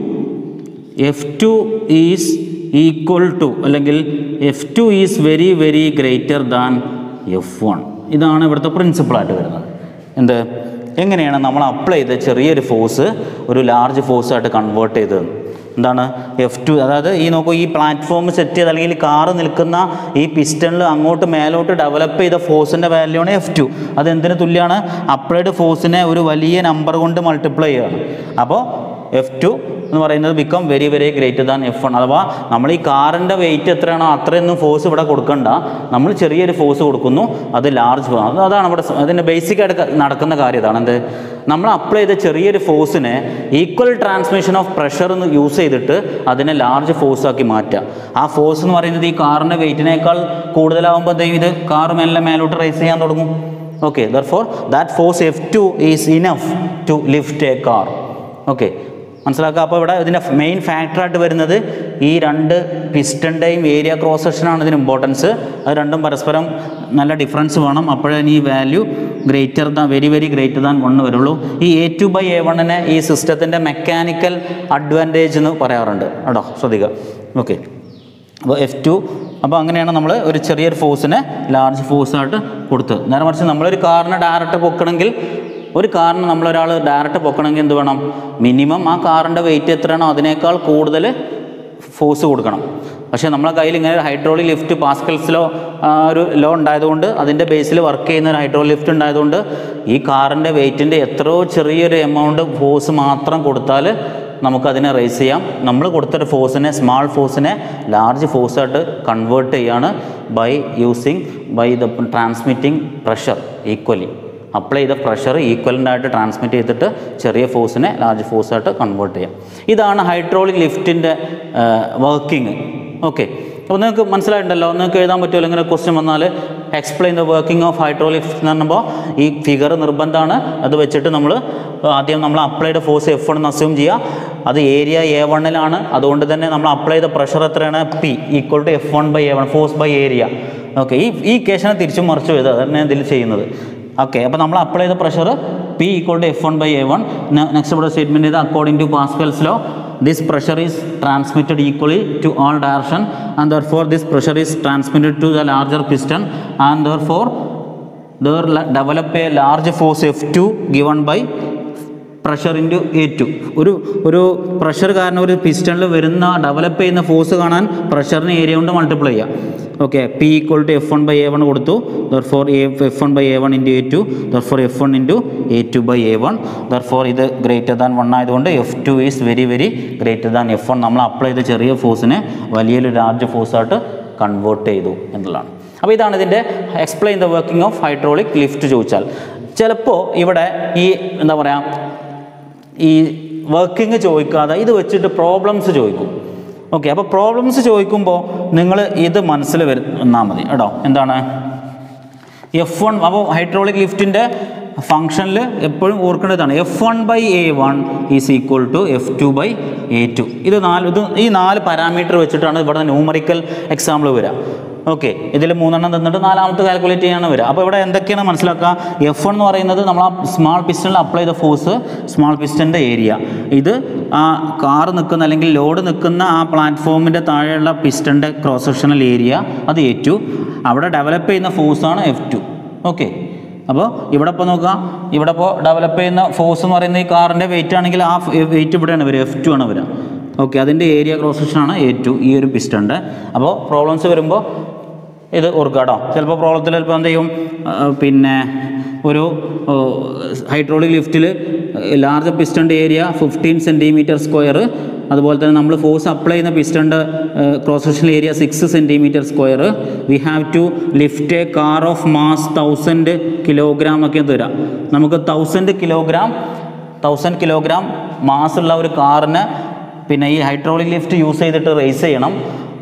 F two is equal to അല്ലെങ്കിൽ F two is very very greater than F one ഇതാണ് ഇവിടുത്തെ പ്രിൻസിപ്പിളായിട്ട് വരുന്നത്. എന്ത്? എങ്ങനെയാണ് നമ്മൾ അപ്ലൈ ചെയ്ത ചെറിയൊരു ഫോഴ്സ് ഒരു ലാർജ് ഫോഴ്സായിട്ട് കൺവേർട്ട് ചെയ്തത്? എന്താണ് എഫ് ടു അതായത് ഈ നോക്കൂ ഈ പ്ലാറ്റ്ഫോം സെറ്റ് ചെയ്ത് അല്ലെങ്കിൽ കാറ് നിൽക്കുന്ന ഈ പിസ്റ്റണിൽ അങ്ങോട്ട് മേലോട്ട് ഡെവലപ്പ് ചെയ്ത ഫോഴ്സിന്റെ വാല്യൂ ആണ് എഫ് ടു അത് എന്തിന് തുല്യമാണ് അപ്ലൈഡ് ഫോഴ്സിനെ ഒരു വലിയ നമ്പർ കൊണ്ട് മൾട്ടിപ്ലൈ ചെയ്യുകയാണ് അപ്പോൾ എഫ് ടു എന്ന് പറയുന്നത് become very very greater than F one അഥവാ നമ്മൾ ഈ കാറിന്റെ വെയിറ്റ് എത്രയാണോ അത്രയൊന്നും ഫോഴ്സ് ഇവിടെ കൊടുക്കണ്ട. നമ്മൾ ചെറിയൊരു ഫോഴ്സ് കൊടുക്കുന്നു. അത് ലാർജ് അത് അതാണ് ഇവിടെ അതിന്റെ ബേസിക് ആയിട്ട് നടക്കുന്ന കാര്യം ഇതാണ്. എന്ത്? നമ്മൾ അപ്ലൈ ചെയ്ത ചെറിയൊരു ഫോഴ്സിനെ ഈക്വൽ ട്രാൻസ്മിഷൻ ഓഫ് പ്രഷർ എന്ന് യൂസ് ചെയ്തിട്ട് അതിനെ ലാർജ് ഫോഴ്സ് ആക്കി മാറ്റുക. ആ ഫോഴ്സ് എന്ന് പറയുന്നത് ഈ കാറിന്റെ വെയിറ്റിനേക്കാൾ കൂടുതലാകുമ്പോൾ ദേ ഇത്? കാർ മെല്ലെ മേലോട്ട് റേസ് ചെയ്യാൻ തുടങ്ങും. Okay therefore that force F two is enough to lift a car okay മനസ്സിലാക്കുക. അപ്പോൾ ഇവിടെ ഇതിന്റെ മെയിൻ ഫാക്ടറായിട്ട് വരുന്നത് ഈ രണ്ട് പിസ്റ്റന്റെയും ഏരിയ ക്രോസ് സെക്ഷനാണ് ഇതിന് ഇമ്പോർട്ടൻസ് അത് രണ്ടും പരസ്പരം നല്ല ഡിഫറൻസ് വേണം. അപ്പോഴേ ഈ value greater than very very greater than one വരുള്ളൂ. ഈ എ ടു ബൈ എ വണ്ണിനെ ഈ സിസ്റ്റത്തിന്റെ മെക്കാനിക്കൽ അഡ്വാന്റേജ് എന്ന് പറയാറുണ്ട്. കേട്ടോ ശ്രദ്ധിക്കുക. ഓക്കെ അപ്പോൾ എഫ് ടു അപ്പോൾ അങ്ങനെയാണ് നമ്മൾ ഒരു ചെറിയൊരു ഫോഴ്സിനെ ലാർജ് ഫോഴ്സായിട്ട് കൊടുത്തത്. നേരെ മറിച്ച് നമ്മളൊരു കാറിനെ ഡയറക്റ്റ് പൊക്കണമെങ്കിൽ ഒരു കാറിന് നമ്മളൊരാൾ ഡയറക്റ്റ് പൊക്കണമെങ്കിൽ എന്ത് വേണം? മിനിമം ആ കാറിന്റെ വെയിറ്റ് എത്രയാണോ അതിനേക്കാൾ കൂടുതൽ ഫോഴ്സ് കൊടുക്കണം. പക്ഷേ നമ്മളെ കയ്യിൽ ഇങ്ങനെ ഒരു ഹൈഡ്രോളിക് ലിഫ്റ്റ് പാസ്കൽസിലോ ഒരു ലോ ഉണ്ടായതുകൊണ്ട് അതിന്റെ ബേസിൽ വർക്ക് ചെയ്യുന്ന ഒരു ഹൈഡ്രോളിക് ലിഫ്റ്റ് ഉണ്ടായതുകൊണ്ട് ഈ കാറിന്റെ വെയിറ്റിന്റെ എത്രയോ ചെറിയൊരു എമൗണ്ട് ഫോഴ്സ് മാത്രം കൊടുത്താൽ നമുക്കതിനെ റേസ് ചെയ്യാം. നമ്മൾ കൊടുത്തൊരു ഫോഴ്സിനെ സ്മാൾ ഫോഴ്സിനെ ലാർജ് ഫോഴ്സായിട്ട് കൺവേർട്ട് ചെയ്യാണ് by using by the transmitting pressure equally apply ചെയ്ത പ്രഷർ ഈക്വലന്റ് ആയിട്ട് ട്രാൻസ്മിറ്റ് ചെയ്തിട്ട് ചെറിയ ഫോഴ്സിനെ ലാർജ് ഫോഴ്സായിട്ട് കൺവേർട്ട് ചെയ്യാം. ഇതാണ് ഹൈഡ്രോളിക് ലിഫ്റ്റിന്റെ വർക്കിംഗ് ഓക്കെ അപ്പോൾ നിങ്ങൾക്ക് മനസ്സിലായിട്ടുണ്ടല്ലോ നിങ്ങൾക്ക് എഴുതാൻ പറ്റുമല്ലോ ഇങ്ങനെ ക്വസ്റ്റ്യൻ വന്നാൽ explain the working of hydraulic എന്ന് പറയുമ്പോൾ ഈ ഫിഗർ നിർബന്ധമാണ്. അത് വെച്ചിട്ട് നമ്മൾ ആദ്യം നമ്മൾ അപ്ലൈഡ് ഫോഴ്സ് എഫ് എന്ന് അസ്യൂം ചെയ്യുക. അത് ഏരിയ എ വണ്ണിലാണ് അതുകൊണ്ട് തന്നെ നമ്മൾ അപ്ലൈ ചെയ്ത പ്രഷർ എത്രയാണ്? P equal to F one by A one force by area okay ഈ ഈ കേസിനെ തിരിച്ചും മറിച്ചു എഴുതുക. അതന്നെ ഇതിൽ ചെയ്യുന്നത്. ഓക്കെ അപ്പോൾ നമ്മൾ അപ്ലൈ ചെയ്ത pressure P equal to F one by A one next ഇവിടെ സ്റ്റേറ്റ്മെന്റ് ചെയ്ത് according to Pascal's law this pressure is transmitted equally to all direction and therefore this pressure is transmitted to the larger piston and therefore there develop a large force F2 given by pressure into A two ഒരു ഒരു pressure കാരണം ഒരു പിസ്റ്റണിൽ വരുന്ന develop ചെയ്യുന്ന force കാണാൻ പ്രഷറിന് area കൊണ്ട് multiply ചെയ്യാം. Okay P equal to F one by A one കൊടുത്തു. Therefore A F one by A one into A two therefore F one into A two by A one therefore ഇത് greater than one ആയതുകൊണ്ട് F two is very very greater than F one നമ്മൾ apply ചെയ്ത ചെറിയ ഫോഴ്സിനെ വലിയൊരു large ഫോഴ്സായിട്ട് convert ചെയ്തു എന്നുള്ളതാണ്. അപ്പോൾ ഇതാണ് ഇതിന്റെ explain the working of hydraulic lift ചോദിച്ചാൽ. ചിലപ്പോൾ ഇവിടെ ഈ എന്താ പറയുക ഈ വർക്കിംഗ് ചോദിക്കാതെ ഇത് വെച്ചിട്ട് പ്രോബ്ലംസ് ചോദിക്കും. ഓക്കെ അപ്പോൾ പ്രോബ്ലംസ് ചോദിക്കുമ്പോൾ നിങ്ങൾ ഇത് മനസ്സിൽ വരുന്നാൽ മതി കേട്ടോ. എന്താണ്? എഫ് വൺ അപ്പോൾ ഹൈഡ്രോളിക് ലിഫ്റ്റിന്റെ ഫംഗ്ഷനിൽ എപ്പോഴും ഓർക്കേണ്ടതാണ് F one by A one is equal to F two by A two ഇത് നാല് ഇത് ഈ നാല് പാരാമീറ്റർ വെച്ചിട്ടാണ് ഇവിടെ ന്യൂമറിക്കൽ എക്സാമ്പിൾ വരിക ഓക്കെ ഇതിൽ മൂന്നെണ്ണം തന്നിട്ട് നാലാമത്തെ കാൽക്കുലേറ്റ് ചെയ്യാണ് വരിക. അപ്പോൾ ഇവിടെ എന്തൊക്കെയാണ് മനസ്സിലാക്കുക? എഫ് എന്ന് പറയുന്നത് നമ്മൾ ആ സ്മാൾ പിസ്റ്റണിൽ അപ്ലൈ ചെയ്ത ഫോഴ്സ് സ്മാൾ പിസ്റ്റന്റെ ഏരിയ ഇത് ആ കാർ നിൽക്കുന്ന അല്ലെങ്കിൽ ലോഡ് നിൽക്കുന്ന ആ പ്ലാറ്റ്ഫോമിന്റെ താഴെയുള്ള പിസ്റ്റന്റെ ക്രോസ് സെക്ഷണൽ ഏരിയ അത് എ ടു അവിടെ ഡെവലപ്പ് ചെയ്യുന്ന ഫോഴ്സാണ് എഫ് ടു ഓക്കെ അപ്പോൾ ഇവിടെ ഇപ്പോൾ നോക്കുക. ഇവിടെ ഇപ്പോൾ ഡെവലപ്പ് ചെയ്യുന്ന ഫോഴ്സ് എന്ന് പറയുന്നത് ഈ കാറിന്റെ വെയിറ്റ് ആണെങ്കിൽ ആ വെയിറ്റ് ഇവിടെയാണ് വരിക. എഫ് ടു ആണ് വരിക. ഓക്കെ അതിന്റെ ഏരിയ ക്രോസ് സെക്ഷനാണ് എ ടു ഈ ഒരു പിസ്റ്റന്റെ അപ്പോൾ പ്രോബ്ലംസ് വരുമ്പോൾ ഇത് ഓർക്കുക കേട്ടോ ചിലപ്പോൾ പ്രോബ്ലത്തിൽ ചിലപ്പോൾ എന്ത് ചെയ്യും? പിന്നെ ഒരു ഹൈഡ്രോളിക് ലിഫ്റ്റിൽ ലാർജ് പിസ്റ്റന്റെ ഏരിയ ഫിഫ്റ്റീൻ സെന്റിമീറ്റർ സ്ക്വയർ അതുപോലെ തന്നെ നമ്മൾ ഫോഴ്സ് അപ്ലൈ ചെയ്യുന്ന പിസ്റ്റന്റെ cross sectional area six centimetre square we have to lift a car of mass thousand kilogram ഒക്കെ തരാം. നമുക്ക് thousand kilogram thousand kilogram mass ഉള്ള ഒരു കാറിന് പിന്നെ ഈ ഹൈഡ്രോളിക് ലിഫ്റ്റ് യൂസ് ചെയ്തിട്ട് റേസ് ചെയ്യണം.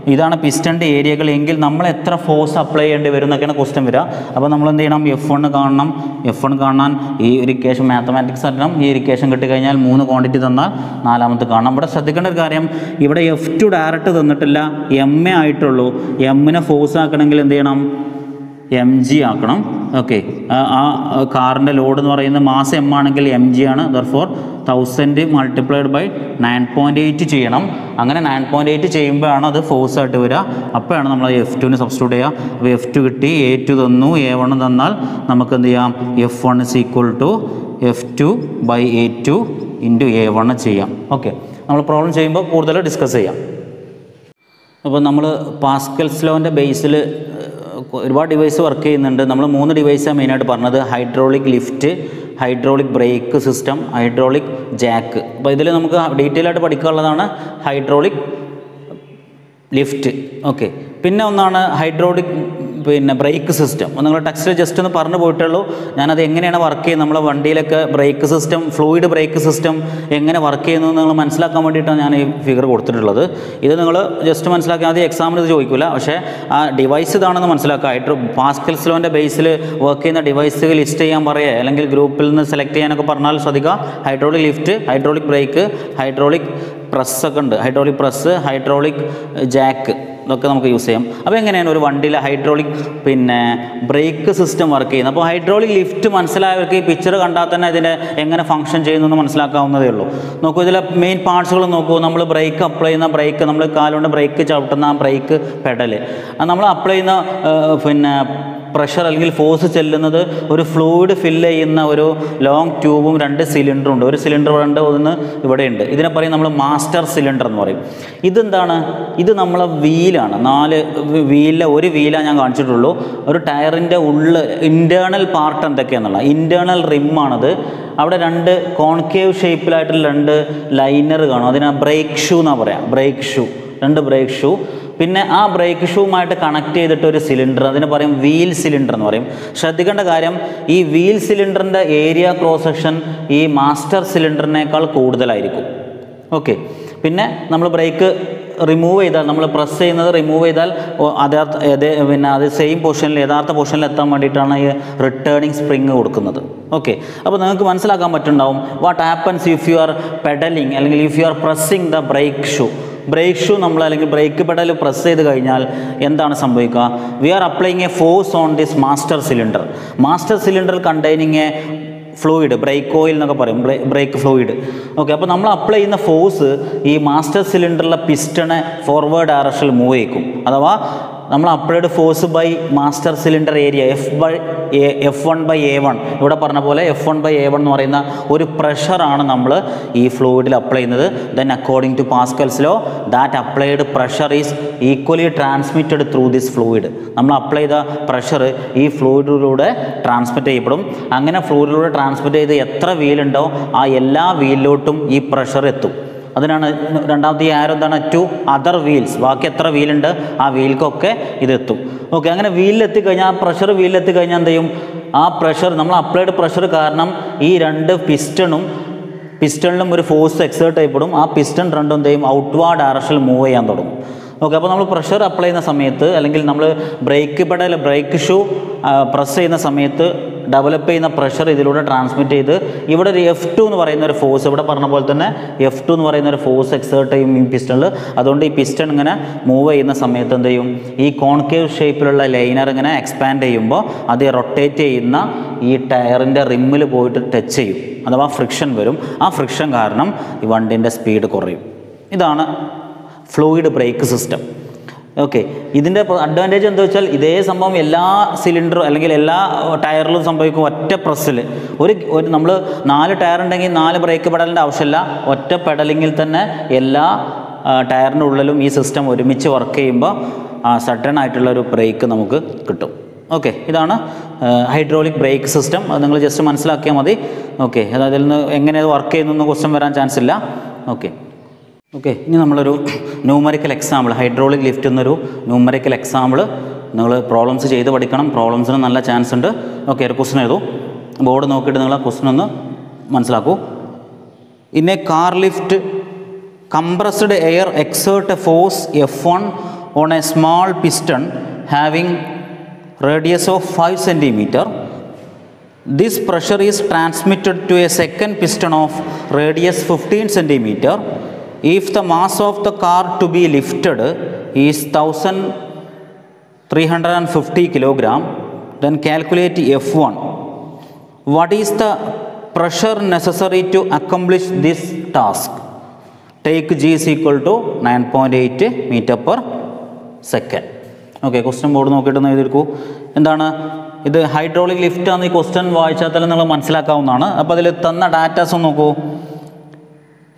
ഇതാണ് പിസ്റ്റന്റെ ഏരിയകൾ എങ്കിൽ നമ്മൾ എത്ര ഫോഴ്സ് അപ്ലൈ ചെയ്യേണ്ടി വരും എന്നൊക്കെയാണ് ക്വസ്റ്റ്യൻ വരിക. അപ്പോൾ നമ്മൾ എന്ത് ചെയ്യണം? എഫ് വൺ കാണണം. എഫ് വൺ കാണാൻ ഈ ഇക്വേഷൻ മാത്തമാറ്റിക്സ് അറിയണം. ഈ ഇക്വേഷൻ കിട്ടിക്കഴിഞ്ഞാൽ മൂന്ന് ക്വാണ്ടിറ്റി തന്നാൽ നാലാമത്തെ കാണണം. ഇവിടെ ശ്രദ്ധിക്കേണ്ട ഒരു കാര്യം ഇവിടെ എഫ് ടു ഡയറക്റ്റ് തന്നിട്ടില്ല. എം എ ആയിട്ടുള്ളൂ. എമ്മിനെ ഫോഴ്സ് ആക്കണമെങ്കിൽ എന്ത് ചെയ്യണം? എം ജി ആക്കണം. ഓക്കെ ആ കാറിന്റെ ലോഡ് എന്ന് പറയുന്നത് മാസം എം ആണെങ്കിൽ എം ജി ആണ്. Therefore thousand multiplied by nine point eight ചെയ്യണം. അങ്ങനെ നയൻ പോയിന്റ് എയ്റ്റ് ചെയ്യുമ്പോഴാണ് അത് ഫോഴ്സ് ആയിട്ട് വരിക. അപ്പോഴാണ് നമ്മൾ എഫ് ടുവിന് സബ്സ്റ്റിറ്റ്യൂട്ട് ചെയ്യുക. അപ്പോൾ എഫ് ടു കിട്ടി. എ ടു തന്നു. എ വൺ തന്നാൽ നമുക്ക് എന്ത് ചെയ്യാം? F one is equal to F two by A two into A one ചെയ്യാം. ഓക്കെ നമ്മൾ പ്രോബ്ലം ചെയ്യുമ്പോൾ കൂടുതൽ ഡിസ്കസ് ചെയ്യാം. അപ്പോൾ നമ്മൾ പാസ്കൽസ് ലോന്റെ ബേസിൽ ഒരുപാട് ഡിവൈസ് വർക്ക് ചെയ്യുന്നുണ്ട്. നമ്മൾ മൂന്ന് ഡിവൈസാണ് മെയിനായിട്ട് പറഞ്ഞത്. Hydraulic lift hydraulic brake system hydraulic jack അപ്പോൾ ഇതിൽ നമുക്ക് ഡീറ്റെയിൽ ആയിട്ട് പഠിക്കാനുള്ളതാണ് ഹൈഡ്രോളിക് ലിഫ്റ്റ് ഓക്കെ പിന്നെ ഒന്നാണ് ഹൈഡ്രോളിക് പിന്നെ ബ്രേക്ക് സിസ്റ്റം നിങ്ങൾ ടെക്സ്റ്റിൽ ജസ്റ്റ് ഒന്ന് പറഞ്ഞു പോയിട്ടുള്ളൂ ഞാനത് എങ്ങനെയാണ് വർക്ക് ചെയ്യുന്നത്? നമ്മളെ വണ്ടിയിലൊക്കെ brake system fluid brake system എങ്ങനെ വർക്ക് ചെയ്യുന്നു എന്ന് നിങ്ങൾ മനസ്സിലാക്കാൻ വേണ്ടിയിട്ടാണ് ഞാൻ ഈ ഫിഗർ കൊടുത്തിട്ടുള്ളത്. ഇത് നിങ്ങൾ ജസ്റ്റ് മനസ്സിലാക്കി ആദ്യം എക്സാമിന് ഇത് ചോദിക്കില്ല പക്ഷേ ആ ഡിവൈസ് ഇതാണെന്ന് മനസ്സിലാക്കുക. ഹൈഡ്രോ പാസ്കൽ സ്ലോന്റെ ബേസിൽ വർക്ക് ചെയ്യുന്ന ഡിവൈസ് ലിസ്റ്റ് ചെയ്യാൻ പറയുക അല്ലെങ്കിൽ ഗ്രൂപ്പിൽ നിന്ന് സെലക്ട് ചെയ്യാനൊക്കെ പറഞ്ഞാൽ ശ്രദ്ധിക്കുക. Hydraulic lift hydraulic brake hydraulic press ഒക്കെ ഉണ്ട്. ഹൈഡ്രോളിക് പ്രസ് ഹൈഡ്രോളിക് ജാക്ക് ഇതൊക്കെ നമുക്ക് യൂസ് ചെയ്യാം. അപ്പോൾ എങ്ങനെയാണ് ഒരു വണ്ടിയിലെ ഹൈഡ്രോളിക് പിന്നെ ബ്രേക്ക് സിസ്റ്റം വർക്ക് ചെയ്യുന്നത്? അപ്പോൾ ഹൈഡ്രോളിക് ലിഫ്റ്റ് മനസ്സിലായവർക്ക് ഈ പിക്ചർ കണ്ടാൽ തന്നെ ഇതിന്റെ എങ്ങനെ ഫംഗ്ഷൻ ചെയ്യുന്നു എന്ന് മനസ്സിലാക്കാവുന്നതേ ഉള്ളൂ. നോക്കൂ ഇതിലെ മെയിൻ പാർട്സുകൾ നോക്കൂ. നമ്മൾ ബ്രേക്ക് അപ്ലൈ ചെയ്യുന്ന ബ്രേക്ക് നമ്മൾ കാലുകൊണ്ട് ബ്രേക്ക് ചവിട്ടുന്ന ബ്രേക്ക് പെഡൽ നമ്മൾ അപ്ലൈ ചെയ്യുന്ന പിന്നെ പ്രഷർ അല്ലെങ്കിൽ ഫോഴ്സ് ചെല്ലുന്നത് ഒരു ഫ്ലൂയിഡ് ഫില്ല് ചെയ്യുന്ന ഒരു ലോങ് ട്യൂബും രണ്ട് സിലിണ്ടറും ഉണ്ട്. ഒരു സിലിണ്ടർ ഇവിടെ ഉണ്ട് ഒന്ന് ഇവിടെ ഉണ്ട്. ഇതിനെ പറയും നമ്മൾ മാസ്റ്റർ സിലിണ്ടർ എന്ന് പറയും. ഇതെന്താണ്? ഇത് നമ്മളെ വീലാണ് നാല് വീലിലെ ഒരു വീല ഞാൻ കാണിച്ചിട്ടുള്ളൂ. ഒരു ടയറിന്റെ ഉള്ളിൽ ഇന്റേർണൽ പാർട്ട് എന്തൊക്കെയാണെന്നുള്ള. ഇന്റേർണൽ റിമ്മാണത് അവിടെ രണ്ട് കോൺകേവ് ഷേപ്പിലായിട്ടുള്ള രണ്ട് ലൈനർ കാണും. അതിനാ ബ്രേക്ക് ഷൂ എന്നാണ് പറയാം. ബ്രേക്ക് ഷൂ രണ്ട് ബ്രേക്ക് ഷൂ പിന്നെ ആ ബ്രേക്ക് ഷൂമായിട്ട് കണക്ട് ചെയ്തിട്ട് ഒരു സിലിണ്ടർ അതിന് പറയും വീൽ സിലിണ്ടർ എന്ന് പറയും. ശ്രദ്ധിക്കേണ്ട കാര്യം ഈ വീൽ സിലിണ്ടറിന്റെ ഏരിയ ക്രോസ് സെക്ഷൻ ഈ മാസ്റ്റർ സിലിണ്ടറിനേക്കാൾ കൂടുതലായിരിക്കും. ഓക്കെ പിന്നെ നമ്മൾ ബ്രേക്ക് റിമൂവ് ചെയ്താൽ നമ്മൾ പ്രസ് ചെയ്യുന്നത് റിമൂവ് ചെയ്താൽ യഥാർത്ഥ പിന്നെ അത് സെയിം പൊസിഷനിൽ യഥാർത്ഥ പൊസിഷനിൽ എത്താൻ വേണ്ടിയിട്ടാണ് ഈ റിട്ടേണിങ് സ്പ്രിങ് കൊടുക്കുന്നത്. ഓക്കെ അപ്പോൾ നിങ്ങൾക്ക് മനസ്സിലാക്കാൻ പറ്റുന്നുണ്ടാവും what happens if you are pedalling അല്ലെങ്കിൽ if you are pressing the brake shoe brake shoe നമ്മൾ അല്ലെങ്കിൽ ബ്രേക്ക് പെഡൽ പ്രസ് ചെയ്ത് കഴിഞ്ഞാൽ എന്താണ് സംഭവിക്കുക? We are applying a force on this master cylinder master cylinder containing a fluid brake oil എന്നൊക്കെ പറയും. Brake fluid okay അപ്പോൾ നമ്മൾ അപ്ലൈ ചെയ്യുന്ന ഫോഴ്സ് ഈ മാസ്റ്റർ സിലിണ്ടറിലെ പിസ്റ്റണെ ഫോർവേഡ് ഡയറക്ഷനിൽ മൂവ് ചെയ്യിക്കും. അഥവാ നമ്മൾ applied force by master cylinder area F by F one by A one ഇവിടെ പറഞ്ഞ പോലെ F one by A one എന്ന് പറയുന്ന ഒരു പ്രഷറാണ് നമ്മൾ ഈ ഫ്ലൂയിഡിൽ അപ്ലൈ ചെയ്യുന്നത്. Then according to Pascal's law that applied pressure is equally transmitted through this fluid നമ്മൾ അപ്ലൈ ചെയ്ത പ്രഷർ ഈ ഫ്ലൂയിഡിലൂടെ ട്രാൻസ്മിറ്റ് ചെയ്യപ്പെടും. അങ്ങനെ ഫ്ലൂയിഡിലൂടെ ട്രാൻസ്മിറ്റ് ചെയ്ത് എത്ര വീലുണ്ടോ ആ എല്ലാ വീലിലോട്ടും ഈ പ്രഷർ എത്തും. അതിനാണ് രണ്ടാമത്തെ ഈ ആരോ എന്താണ്? ടു അതർ വീൽസ് ബാക്കി എത്ര വീലുണ്ട് ആ വീൽക്കൊക്കെ ഇതെത്തും. ഓക്കെ അങ്ങനെ വീലിലെത്തി കഴിഞ്ഞാൽ ആ പ്രഷർ വീലിലെത്തി കഴിഞ്ഞാൽ എന്ത് ചെയ്യും? ആ പ്രഷർ നമ്മൾ അപ്ലൈഡ് പ്രഷർ കാരണം ഈ രണ്ട് പിസ്റ്റണും പിസ്റ്റണിലും ഒരു ഫോഴ്സ് എക്സേർട്ട് ചെയ്യപ്പെടും ആ പിസ്റ്റൺ രണ്ടും എന്ത് ചെയ്യും? ഔട്ട്വാർഡ് ഡയറക്ഷനിൽ മൂവ് ചെയ്യാൻ തുടങ്ങും. ഓക്കെ അപ്പോൾ നമ്മൾ പ്രഷർ അപ്ലൈ ചെയ്യുന്ന സമയത്ത് അല്ലെങ്കിൽ നമ്മൾ brake pedal brake shoe press ചെയ്യുന്ന സമയത്ത് ഡെവലപ്പ് ചെയ്യുന്ന പ്രഷർ ഇതിലൂടെ ട്രാൻസ്മിറ്റ് ചെയ്ത് ഇവിടെ ഒരു എഫ് ടു എന്ന് പറയുന്ന ഒരു ഫോഴ്സ് ഇവിടെ പറഞ്ഞ പോലെ തന്നെ എഫ് ടു എന്ന് പറയുന്ന ഒരു ഫോഴ്സ് എക്സേർട്ട് ചെയ്യും ഈ പിസ്റ്റണിൽ അതുകൊണ്ട് ഈ പിസ്റ്റൺ ഇങ്ങനെ മൂവ് ചെയ്യുന്ന സമയത്ത് എന്ത് ചെയ്യും? ഈ കോൺകേവ് ഷേപ്പിലുള്ള ലൈനർ ഇങ്ങനെ എക്സ്പാൻഡ് ചെയ്യുമ്പോൾ അത് റൊട്ടേറ്റ് ചെയ്യുന്ന ഈ ടയറിന്റെ റിമ്മിൽ പോയിട്ട് ടച്ച് ചെയ്യും. അഥവാ ഫ്രിക്ഷൻ വരും. ആ ഫ്രിക്ഷൻ കാരണം ഈ വണ്ടിന്റെ സ്പീഡ് കുറയും. ഇതാണ് ഫ്ലൂയിഡ് ബ്രേക്ക് സിസ്റ്റം ഓക്കെ ഇതിന്റെ അഡ്വാന്റേജ് എന്താ വെച്ചാൽ ഇതേ സംഭവം എല്ലാ സിലിണ്ടറും അല്ലെങ്കിൽ എല്ലാ ടയറിലും സംഭവിക്കും ഒറ്റ പ്രസ്സിൽ ഒരു ഒരു നമ്മൾ നാല് ടയർ ഉണ്ടെങ്കിൽ നാല് ബ്രേക്ക് പെടലിന്റെ ആവശ്യമില്ല. ഒറ്റ പെഡലിങ്ങിൽ തന്നെ എല്ലാ ടയറിന്റെ ഉള്ളിലും ഈ സിസ്റ്റം ഒരുമിച്ച് വർക്ക് ചെയ്യുമ്പോൾ സഡൻ ആയിട്ടുള്ള ഒരു ബ്രേക്ക് നമുക്ക് കിട്ടും. ഓക്കെ ഇതാണ് ഹൈഡ്രോളിക് ബ്രേക്ക് സിസ്റ്റം അത് നിങ്ങൾ ജസ്റ്റ് മനസ്സിലാക്കിയാൽ മതി. ഓക്കെ അതായത് അതിൽ നിന്ന് എങ്ങനെ വർക്ക് ചെയ്യുന്നു ക്വസ്റ്റ്യൻ വരാൻ ചാൻസ് ഇല്ല. ഓക്കെ ഓക്കെ ഇനി നമ്മളൊരു ന്യൂമറിക്കൽ എക്സാമ്പിൾ ഹൈഡ്രോളിക് ലിഫ്റ്റ് എന്നൊരു ന്യൂമറിക്കൽ എക്സാമ്പിൾ നിങ്ങൾ പ്രോബ്ലംസ് ചെയ്ത് പഠിക്കണം. പ്രോബ്ലംസിന് നല്ല ചാൻസ് ഉണ്ട്. ഓക്കെ ഒരു ക്വസ്റ്റൻ എഴുതൂ. ബോർഡ് നോക്കിയിട്ട് നിങ്ങൾ ആ ക്വസ്റ്റൻ ഒന്ന് മനസ്സിലാക്കൂ. In a car lift compressed air exert a force F one on a small piston having radius of five centimetre This pressure is transmitted to a second piston of radius 15 centimeter. If the mass of the car to be lifted is 1350 kilogram, then calculate F1. What is the pressure necessary to accomplish this task? Take G is equal to 9.8 meter per second. Okay question board നോക്കിയിട്ട് ഒന്ന് എഴുതിയിരിക്കൂ എന്താണ് ഇത് hydraulic lift ആണ് ഈ question വായിച്ചാൽ തന്നെ നിങ്ങൾ മനസ്സിലാക്കാവുന്നതാണ് അപ്പോൾ അതിൽ തന്ന ഡാറ്റാസ് ഒന്ന് നോക്കൂ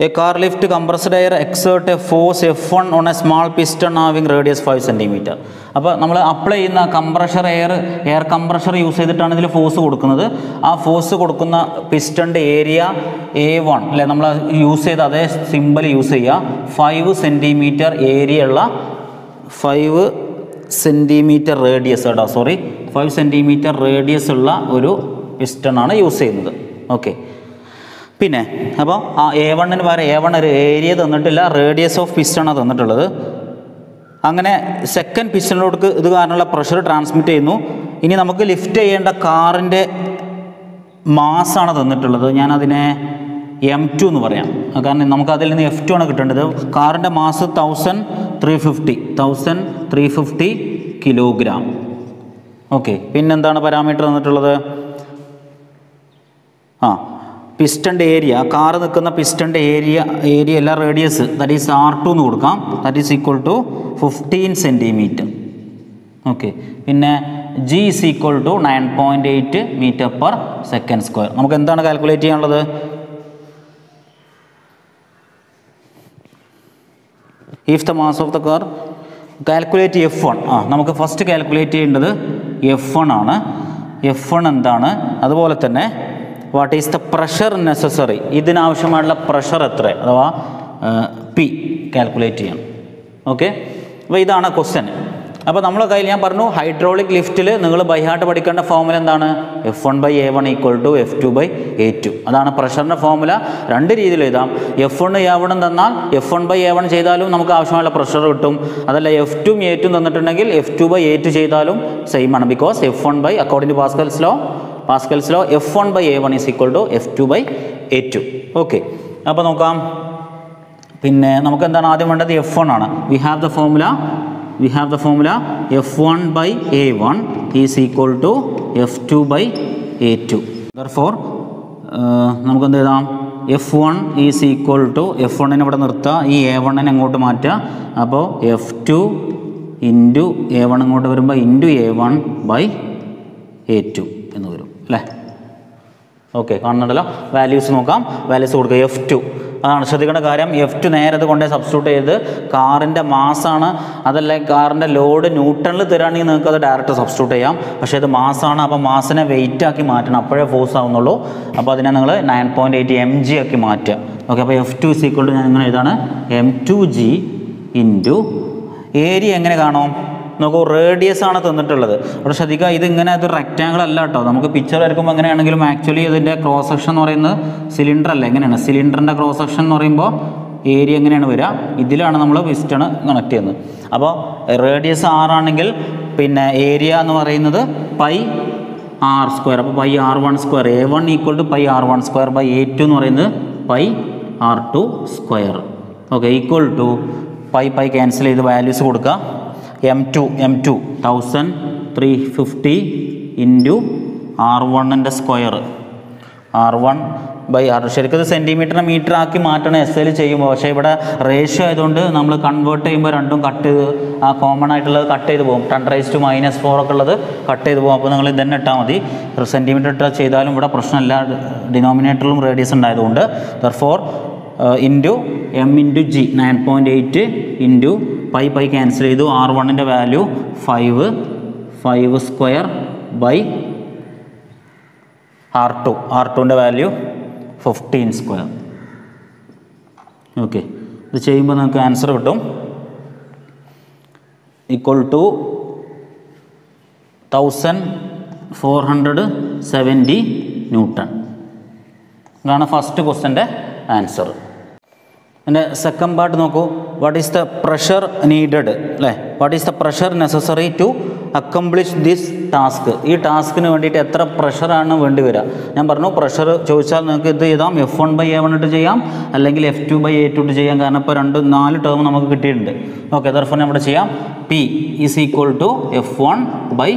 a car lift compressed air exert a force F one on a small piston having radius five centimetre അപ്പോൾ നമ്മൾ അപ്ലൈ ചെയ്യുന്ന compressor air air compressor use ചെയ്തിട്ടാണ് ഇതിൽ ഫോഴ്സ് കൊടുക്കുന്നത്. ആ ഫോഴ്സ് കൊടുക്കുന്ന പിസ്റ്റന്റെ ഏരിയ എ വൺ അല്ലെ നമ്മൾ യൂസ് ചെയ്ത അതേ സിമ്പിൾ യൂസ് ചെയ്യുക. ഫൈവ് സെന്റിമീറ്റർ ഏരിയ ഉള്ള ഫൈവ് സെന്റിമീറ്റർ റേഡിയസ് കേട്ടോ സോറി ഫൈവ് സെന്റിമീറ്റർ റേഡിയസ് ഉള്ള ഒരു പിസ്റ്റൺ ആണ് യൂസ് ചെയ്യുന്നത്. ഓക്കെ പിന്നെ അപ്പോൾ ആ എ വണ്ണിന് പകരം എ വൺ ഒരു ഏരിയ തന്നിട്ടില്ല റേഡിയസ് ഓഫ് പിസ്റ്റണാണ് തന്നിട്ടുള്ളത്. അങ്ങനെ സെക്കൻഡ് പിസ്റ്റണിലോട്ട് ഇത് കാരണമുള്ള പ്രഷർ ട്രാൻസ്മിറ്റ് ചെയ്യുന്നു. ഇനി നമുക്ക് ലിഫ്റ്റ് ചെയ്യേണ്ട കാറിന്റെ മാസാണ് തന്നിട്ടുള്ളത്. ഞാനതിനെ എം ടു എന്ന് പറയാം. കാരണം നമുക്ക് അതിൽ നിന്ന് എഫ് ടു ആണ് കിട്ടേണ്ടത്. കാറിന്റെ mass thousand three fifty thousand three fifty kilogram okay പിന്നെന്താണ് പാരാമീറ്റർ തന്നിട്ടുള്ളത്? ആ പിസ്റ്റന്റെ ഏരിയ കാറ് നിൽക്കുന്ന പിസ്റ്റന്റെ ഏരിയ ഏരിയ അല്ല radius that is R two എന്ന് കൊടുക്കാം. That is equal to fifteen centimetre okay പിന്നെ G is equal to nine point eight metre per second square നമുക്ക് എന്താണ് കാൽക്കുലേറ്റ് ചെയ്യാനുള്ളത്? If the mass of the car calculate F one ആ നമുക്ക് first calculate ചെയ്യേണ്ടത് F one ആണ്. F one എന്താണ്? അതുപോലെ തന്നെ what is the pressure necessary ഇതിനാവശ്യമായിട്ടുള്ള pressure എത്ര അഥവാ പി കാൽക്കുലേറ്റ് ചെയ്യണം ഓക്കെ അപ്പോൾ ഇതാണ് ക്വസ്റ്റ്യൻ അപ്പോൾ നമ്മളെ കയ്യിൽ ഞാൻ പറഞ്ഞു ഹൈഡ്രോളിക് ലിഫ്റ്റിൽ നിങ്ങൾ ബൈഹാർട്ട് പഠിക്കേണ്ട ഫോമുല എന്താണ്? F one by A one equal to F two by A two അതാണ് പ്രഷറിന്റെ ഫോമുല രണ്ട് രീതിയിൽ എഴുതാം. എഫ് വൺ എ വണും തന്നാൽ F one by A one ചെയ്താലും നമുക്ക് ആവശ്യമുള്ള പ്രഷർ കിട്ടും. അതല്ല എഫ് ടും എ ടും തന്നിട്ടുണ്ടെങ്കിൽ F two by A two ചെയ്താലും സെയിം ആണ്. Because F one by according to Pascal's law Pascal's law F one by A one is equal to F two by A two okay അപ്പോൾ നോക്കാം. പിന്നെ നമുക്ക് എന്താണ് ആദ്യം വേണ്ടത്? എഫ് വൺ ആണ്. We have the formula we have the formula F one by A one is equal to F two by A two for നമുക്ക് എന്ത് എഴുതാം? F one is equal to F വണ്ണിനെ ഇവിടെ നിർത്തുക. ഈ എ വണ്ണിനെ അങ്ങോട്ട് മാറ്റുക. അപ്പോൾ F two into A one ഇങ്ങോട്ട് വരുമ്പോൾ into A one by A two അല്ലേ ഓക്കെ കാണുന്നുണ്ടല്ലോ. വാല്യൂസ് നോക്കാം. വാല്യൂസ് കൊടുക്കുക എഫ് ടു അതാണ് ശ്രദ്ധിക്കേണ്ട കാര്യം. എഫ് ടു നേരെ അത് കൊണ്ടേ സബ്സ്റ്റിറ്റ്യൂട്ട് ചെയ്ത് കാറിന്റെ മാസാണ്. അതല്ല കാറിന്റെ ലോഡ് ന്യൂട്ടണിൽ തരാണെങ്കിൽ നിങ്ങൾക്ക് അത് ഡയറക്റ്റ് സബ്സ്റ്റിറ്റ്യൂട്ട് ചെയ്യാം. പക്ഷേ ഇത് മാസാണ്. അപ്പോൾ മാസിനെ വെയിറ്റ് ആക്കി മാറ്റണം. അപ്പോഴേ ഫോഴ്സ് ആവുന്നുള്ളൂ. അപ്പോൾ അതിനെ നിങ്ങൾ nine point eight M G ആക്കി മാറ്റുക. ഓക്കെ അപ്പോൾ എഫ് ടു ടു ഞാൻ ഇങ്ങനെ ഇതാണ് M two G into area എങ്ങനെ കാണും? നോക്കൂ റേഡിയസ് ആണ് തന്നിട്ടുള്ളത്. അവിടെ ശ്രദ്ധിക്കുക ഇത് ഇങ്ങനെ അത് റെക്റ്റാങ്കിൾ അല്ല കേട്ടോ. നമുക്ക് പിക്ചർ വരയ്ക്കുമ്പോൾ എങ്ങനെയാണെങ്കിലും ആക്ച്വലി ഇതിന്റെ ക്രോസ് സെക്ഷൻ എന്ന് പറയുന്നത് സിലിണ്ടർ അല്ല. എങ്ങനെയാണ്? സിലിണ്ടറിന്റെ ക്രോസ് സെക്ഷൻ എന്ന് പറയുമ്പോൾ ഏരിയ എങ്ങനെയാണ് വരിക? ഇതിലാണ് നമ്മൾ പിസ്റ്റൺ കണക്ട് ചെയ്യുന്നത്. അപ്പോൾ റേഡിയസ് ആറാണെങ്കിൽ പിന്നെ ഏരിയ എന്ന് പറയുന്നത് പൈ ആർ സ്ക്വയർ അപ്പോൾ pi R one square A one equal to pi R one square by A two എന്ന് പറയുന്നത് pi R two square okay equal to pi pi cancel ചെയ്ത് values കൊടുക്കുക. M two M two thousand three fifty into R വണ്ണിന്റെ square R one by R ശരിക്കും ഇത് സെന്റിമീറ്ററിനെ metre ആക്കി മാറ്റണം S L ചെയ്യുമ്പോൾ. പക്ഷേ ഇവിടെ റേഷ്യോ ആയതുകൊണ്ട് നമ്മൾ കൺവേർട്ട് ചെയ്യുമ്പോൾ രണ്ടും കട്ട് ചെയ്ത് ആ കോമൺ ആയിട്ടുള്ളത് കട്ട് ചെയ്ത് പോകും. Ten raise to minus four ഒക്കെ ഉള്ളത് കട്ട് ചെയ്ത് പോകും. അപ്പോൾ നിങ്ങൾ ഇതന്നെ ഇട്ടാൽ മതി. സെന്റിമീറ്റർ ഇട്ടാൽ ചെയ്താലും ഇവിടെ പ്രശ്നമില്ല. ഡിനോമിനേറ്ററിലും റേഡിയസ് ഉണ്ടായതുകൊണ്ട്. Therefore into M into G nine point eight into pi pi cancel ചെയ്തു. ആർ വണ്ണിന്റെ value five five square by R two R ടുവിന്റെ വാല്യൂ ഫിഫ്റ്റീൻ സ്ക്വയർ ഓക്കെ ഇത് ചെയ്യുമ്പോൾ നമുക്ക് ആൻസർ കിട്ടും. Equal to thousand four hundred seventy newton ഇതാണ് first ക്വസ്റ്റന്റെ answer പിന്നെ സെക്കൻഡ് പാർട്ട് നോക്കൂ. What is the pressure needed അല്ലേ? What is the pressure necessary to accomplish this task ഈ ടാസ്കിന് വേണ്ടിയിട്ട് എത്ര പ്രഷറാണ് വേണ്ടി വരിക? ഞാൻ പറഞ്ഞു പ്രഷർ ചോദിച്ചാൽ നിങ്ങൾക്ക് ഇത് ചെയ്താം F one by A one ഇട്ട് ചെയ്യാം അല്ലെങ്കിൽ F two by A two ഇട്ട് ചെയ്യാം. കാരണം ഇപ്പോൾ രണ്ട് നാല് ടേം നമുക്ക് കിട്ടിയിട്ടുണ്ട്. ഓക്കെ ദർഫോൺ ഇവിടെ ചെയ്യാം. P is equal to F one by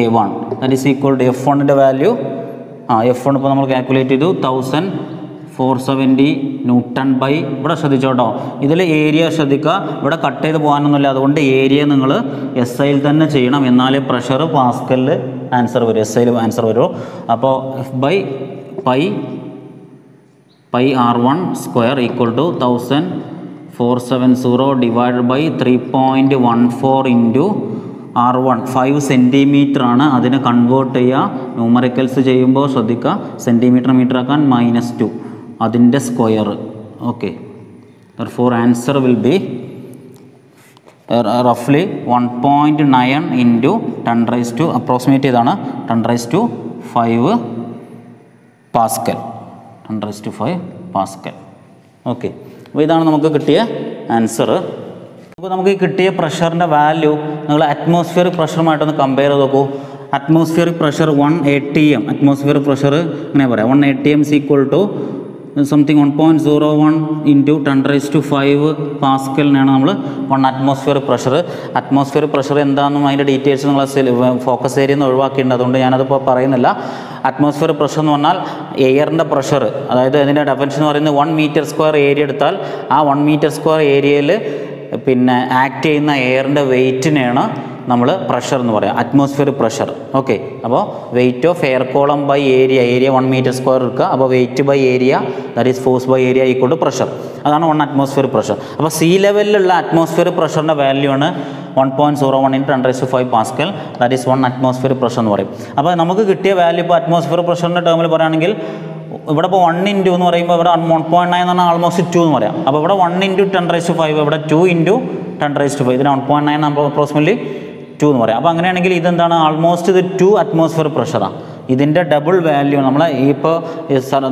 A one that is equal to F വണ്ണിന്റെ വാല്യൂ ആ എഫ് വൺ ഇപ്പോൾ നമ്മൾ കാൽക്കുലേറ്റ് ചെയ്തു thousand four seventy newton by ഇവിടെ ശ്രദ്ധിച്ചോട്ടോ. ഇതിൽ ഏരിയ ശ്രദ്ധിക്കുക. ഇവിടെ കട്ട് ചെയ്ത് പോകാനൊന്നുമില്ല. അതുകൊണ്ട് ഏരിയ നിങ്ങൾ എസ് ഐയിൽ തന്നെ ചെയ്യണം. എന്നാലേ പ്രഷർ പാസ്കലിൽ ആൻസർ വരും. എസ് ഐയിൽ ആൻസർ വരും. അപ്പോൾ F by pi pi R one square equal to thousand four seven zero divide by three point one four into R one five centimetre ആണ് അതിനെ കൺവേർട്ട് ചെയ്യുക. ന്യൂമറിക്കൽസ് ചെയ്യുമ്പോൾ ശ്രദ്ധിക്കുക. സെന്റിമീറ്റർ മീറ്റർ ആക്കാൻ മൈനസ് ടു അതിന്റെ square. Okay. For answer will be റഫ്ലി one point nine into ten raise to approximate ചെയ്താണ് ten raise to five pascal ten raise to five pascal okay അപ്പോൾ ഇതാണ് നമുക്ക് കിട്ടിയ ആൻസർ അപ്പോൾ നമുക്ക് ഈ കിട്ടിയ പ്രഷറിന്റെ വാല്യൂ നിങ്ങൾ അറ്റ്മോസ്ഫിയറിക് പ്രഷറുമായിട്ടൊന്ന് കമ്പയർ ചെയ്ത് നോക്കൂ. Atmospheric pressure one A T M atmospheric pressure ഇങ്ങനെ പറയാം. One A T M equal to something one point zero one into ten raise to five പാസ്കലിനാണ് നമ്മൾ one atmosphere pressure atmosphere pressure എന്താണെന്നും അതിന്റെ details നിങ്ങൾ focus area നിന്ന് ഒഴിവാക്കിയിട്ടുണ്ട്. അതുകൊണ്ട് ഞാനതിപ്പോൾ പറയുന്നില്ല. അറ്റ്മോസ്ഫിയർ പ്രഷർ എന്ന് പറഞ്ഞാൽ എയറിന്റെ പ്രഷർ അതായത് അതിന്റെ ഡെഫൻഷൻ എന്ന് പറയുന്നത് വൺ മീറ്റർ സ്ക്വയർ ഏരിയ എടുത്താൽ ആ വൺ മീറ്റർ സ്ക്വയർ ഏരിയയിൽ പിന്നെ ആക്ട് ചെയ്യുന്ന എയറിന്റെ വെയിറ്റിനെയാണ് നമ്മൾ പ്രഷർ എന്ന് പറയാം. അറ്റ്മോസ്ഫിയർ പ്രഷർ ഓക്കെ അപ്പോൾ weight of air column by area area one metre square എടുക്കുക അപ്പോൾ weight by area that is force by area equal to pressure അതാണ് വൺ അറ്റ്മോസ്ഫിയർ പ്രഷർ അപ്പോൾ സീ ലെവലിലുള്ള അറ്റ്മോസ്ഫിയർ പ്രഷറിന്റെ വാല്യൂ ആണ് one point zero one into hundred five Pascal that is one atmosphere pressure എന്ന് പറയും. അപ്പോൾ നമുക്ക് കിട്ടിയ വാല്യൂ ഇപ്പോൾ അറ്റ്മോസ്ഫിയർ പ്രഷറിന്റെ ടേമിൽ പറയുകയാണെങ്കിൽ ഇവിടെ ഇപ്പോൾ വൺ ഇന്റു എന്ന് പറയുമ്പോൾ ഇവിടെ വൺ പോയിന്റ് നയൻ എന്ന് പറഞ്ഞാൽ ആൾമോസ്റ്റ് ടു എന്ന് പറയാം. അപ്പോൾ ഇവിടെ one into ten raise to five ഇവിടെ two into ten raise to five ഇതിന് വൺ പോയിന്റ് നയൻ നമ്മൾ അപ്രോക്സിമറ്റ്ലി ടു എന്ന് പറയാം. അപ്പോൾ അങ്ങനെയാണെങ്കിൽ ഇതെന്താണ്? ആൾമോസ്റ്റ് ഇത് ടു അറ്റ്മോസ്ഫിയർ പ്രഷറാണ് ഇതിന്റെ ഡബിൾ വാല്യൂ നമ്മൾ ഇപ്പോൾ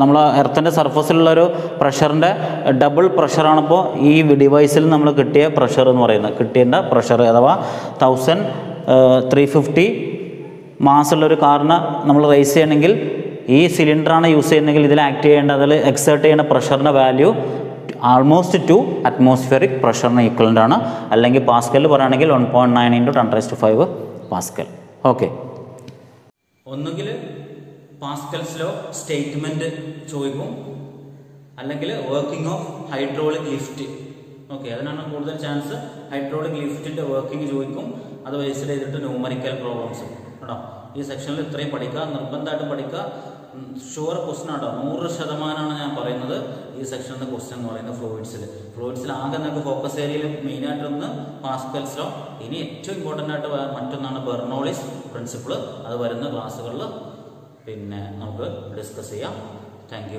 നമ്മൾ എർത്തിന്റെ സർഫസിലുള്ളൊരു പ്രഷറിന്റെ ഡബിൾ പ്രഷറാണിപ്പോൾ ഈ ഡിവൈസിൽ നമ്മൾ കിട്ടിയ പ്രഷർ എന്ന് പറയുന്നത്. കിട്ടിയതിന്റെ പ്രഷർ അഥവാ തൗസൻഡ് ത്രീ ഫിഫ്റ്റി മാസുള്ളൊരു കാറിന് നമ്മൾ റേസ് ചെയ്യണമെങ്കിൽ ഈ സിലിണ്ടറാണ് യൂസ് ചെയ്യുന്നതെങ്കിൽ ഇതിൽ ആക്ട് ചെയ്യേണ്ട അതിൽ എക്സേർട്ട് ചെയ്യുന്ന പ്രഷറിന്റെ വാല്യൂ ആൾമോസ്റ്റ് ടു അറ്റ്മോസ്ഫിയറിക് പ്രഷറിന് ഈക്വലന്റ് ആണ്. അല്ലെങ്കിൽ പാസ്കൽ പറയുകയാണെങ്കിൽ one point nine into ten raise five Pascal okay ഒന്നുകിൽ പാസ്കൽസിലോ സ്റ്റേറ്റ്മെന്റ് ചോദിക്കും. അല്ലെങ്കിൽ working of hydraulic lift okay അതിനാണ് കൂടുതൽ ചാൻസ് ഹൈഡ്രോളിക് ലിഫ്റ്റിന്റെ വർക്കിംഗ് ചോദിക്കും. അത് ബേസ് ചെയ്തിട്ട് ന്യൂമറിക്കൽ പ്രോബ്ലംസ് കേട്ടോ? ഈ സെക്ഷനിൽ ഇത്രയും പഠിക്കുക നിർബന്ധമായിട്ടും പഠിക്കുക. ഷുവർ ക്വസ്റ്റൻ ആട്ടോ. നൂറ് ശതമാനമാണ് ഞാൻ പറയുന്നത് ഈ സെക്ഷനിലെ ക്വസ്റ്റൻ എന്ന് പറയുന്നത് ഫ്ലൂയിഡ്സിൽ. ഫ്ലൂയിഡ്സിൽ ആകെ നിങ്ങൾക്ക് ഫോക്കസ് ഏരിയയിൽ മെയിനായിട്ടൊന്ന് പാസ്കൽസിലോ ഇനി ഏറ്റവും ഇമ്പോർട്ടന്റ് ആയിട്ട് മറ്റൊന്നാണ് ബെർണോളിസ് പ്രിൻസിപ്പിൾ അത് വരുന്ന ക്ലാസ്സുകളിൽ പിന്നെ നമുക്ക് ഡിസ്കസ് ചെയ്യാം. താങ്ക്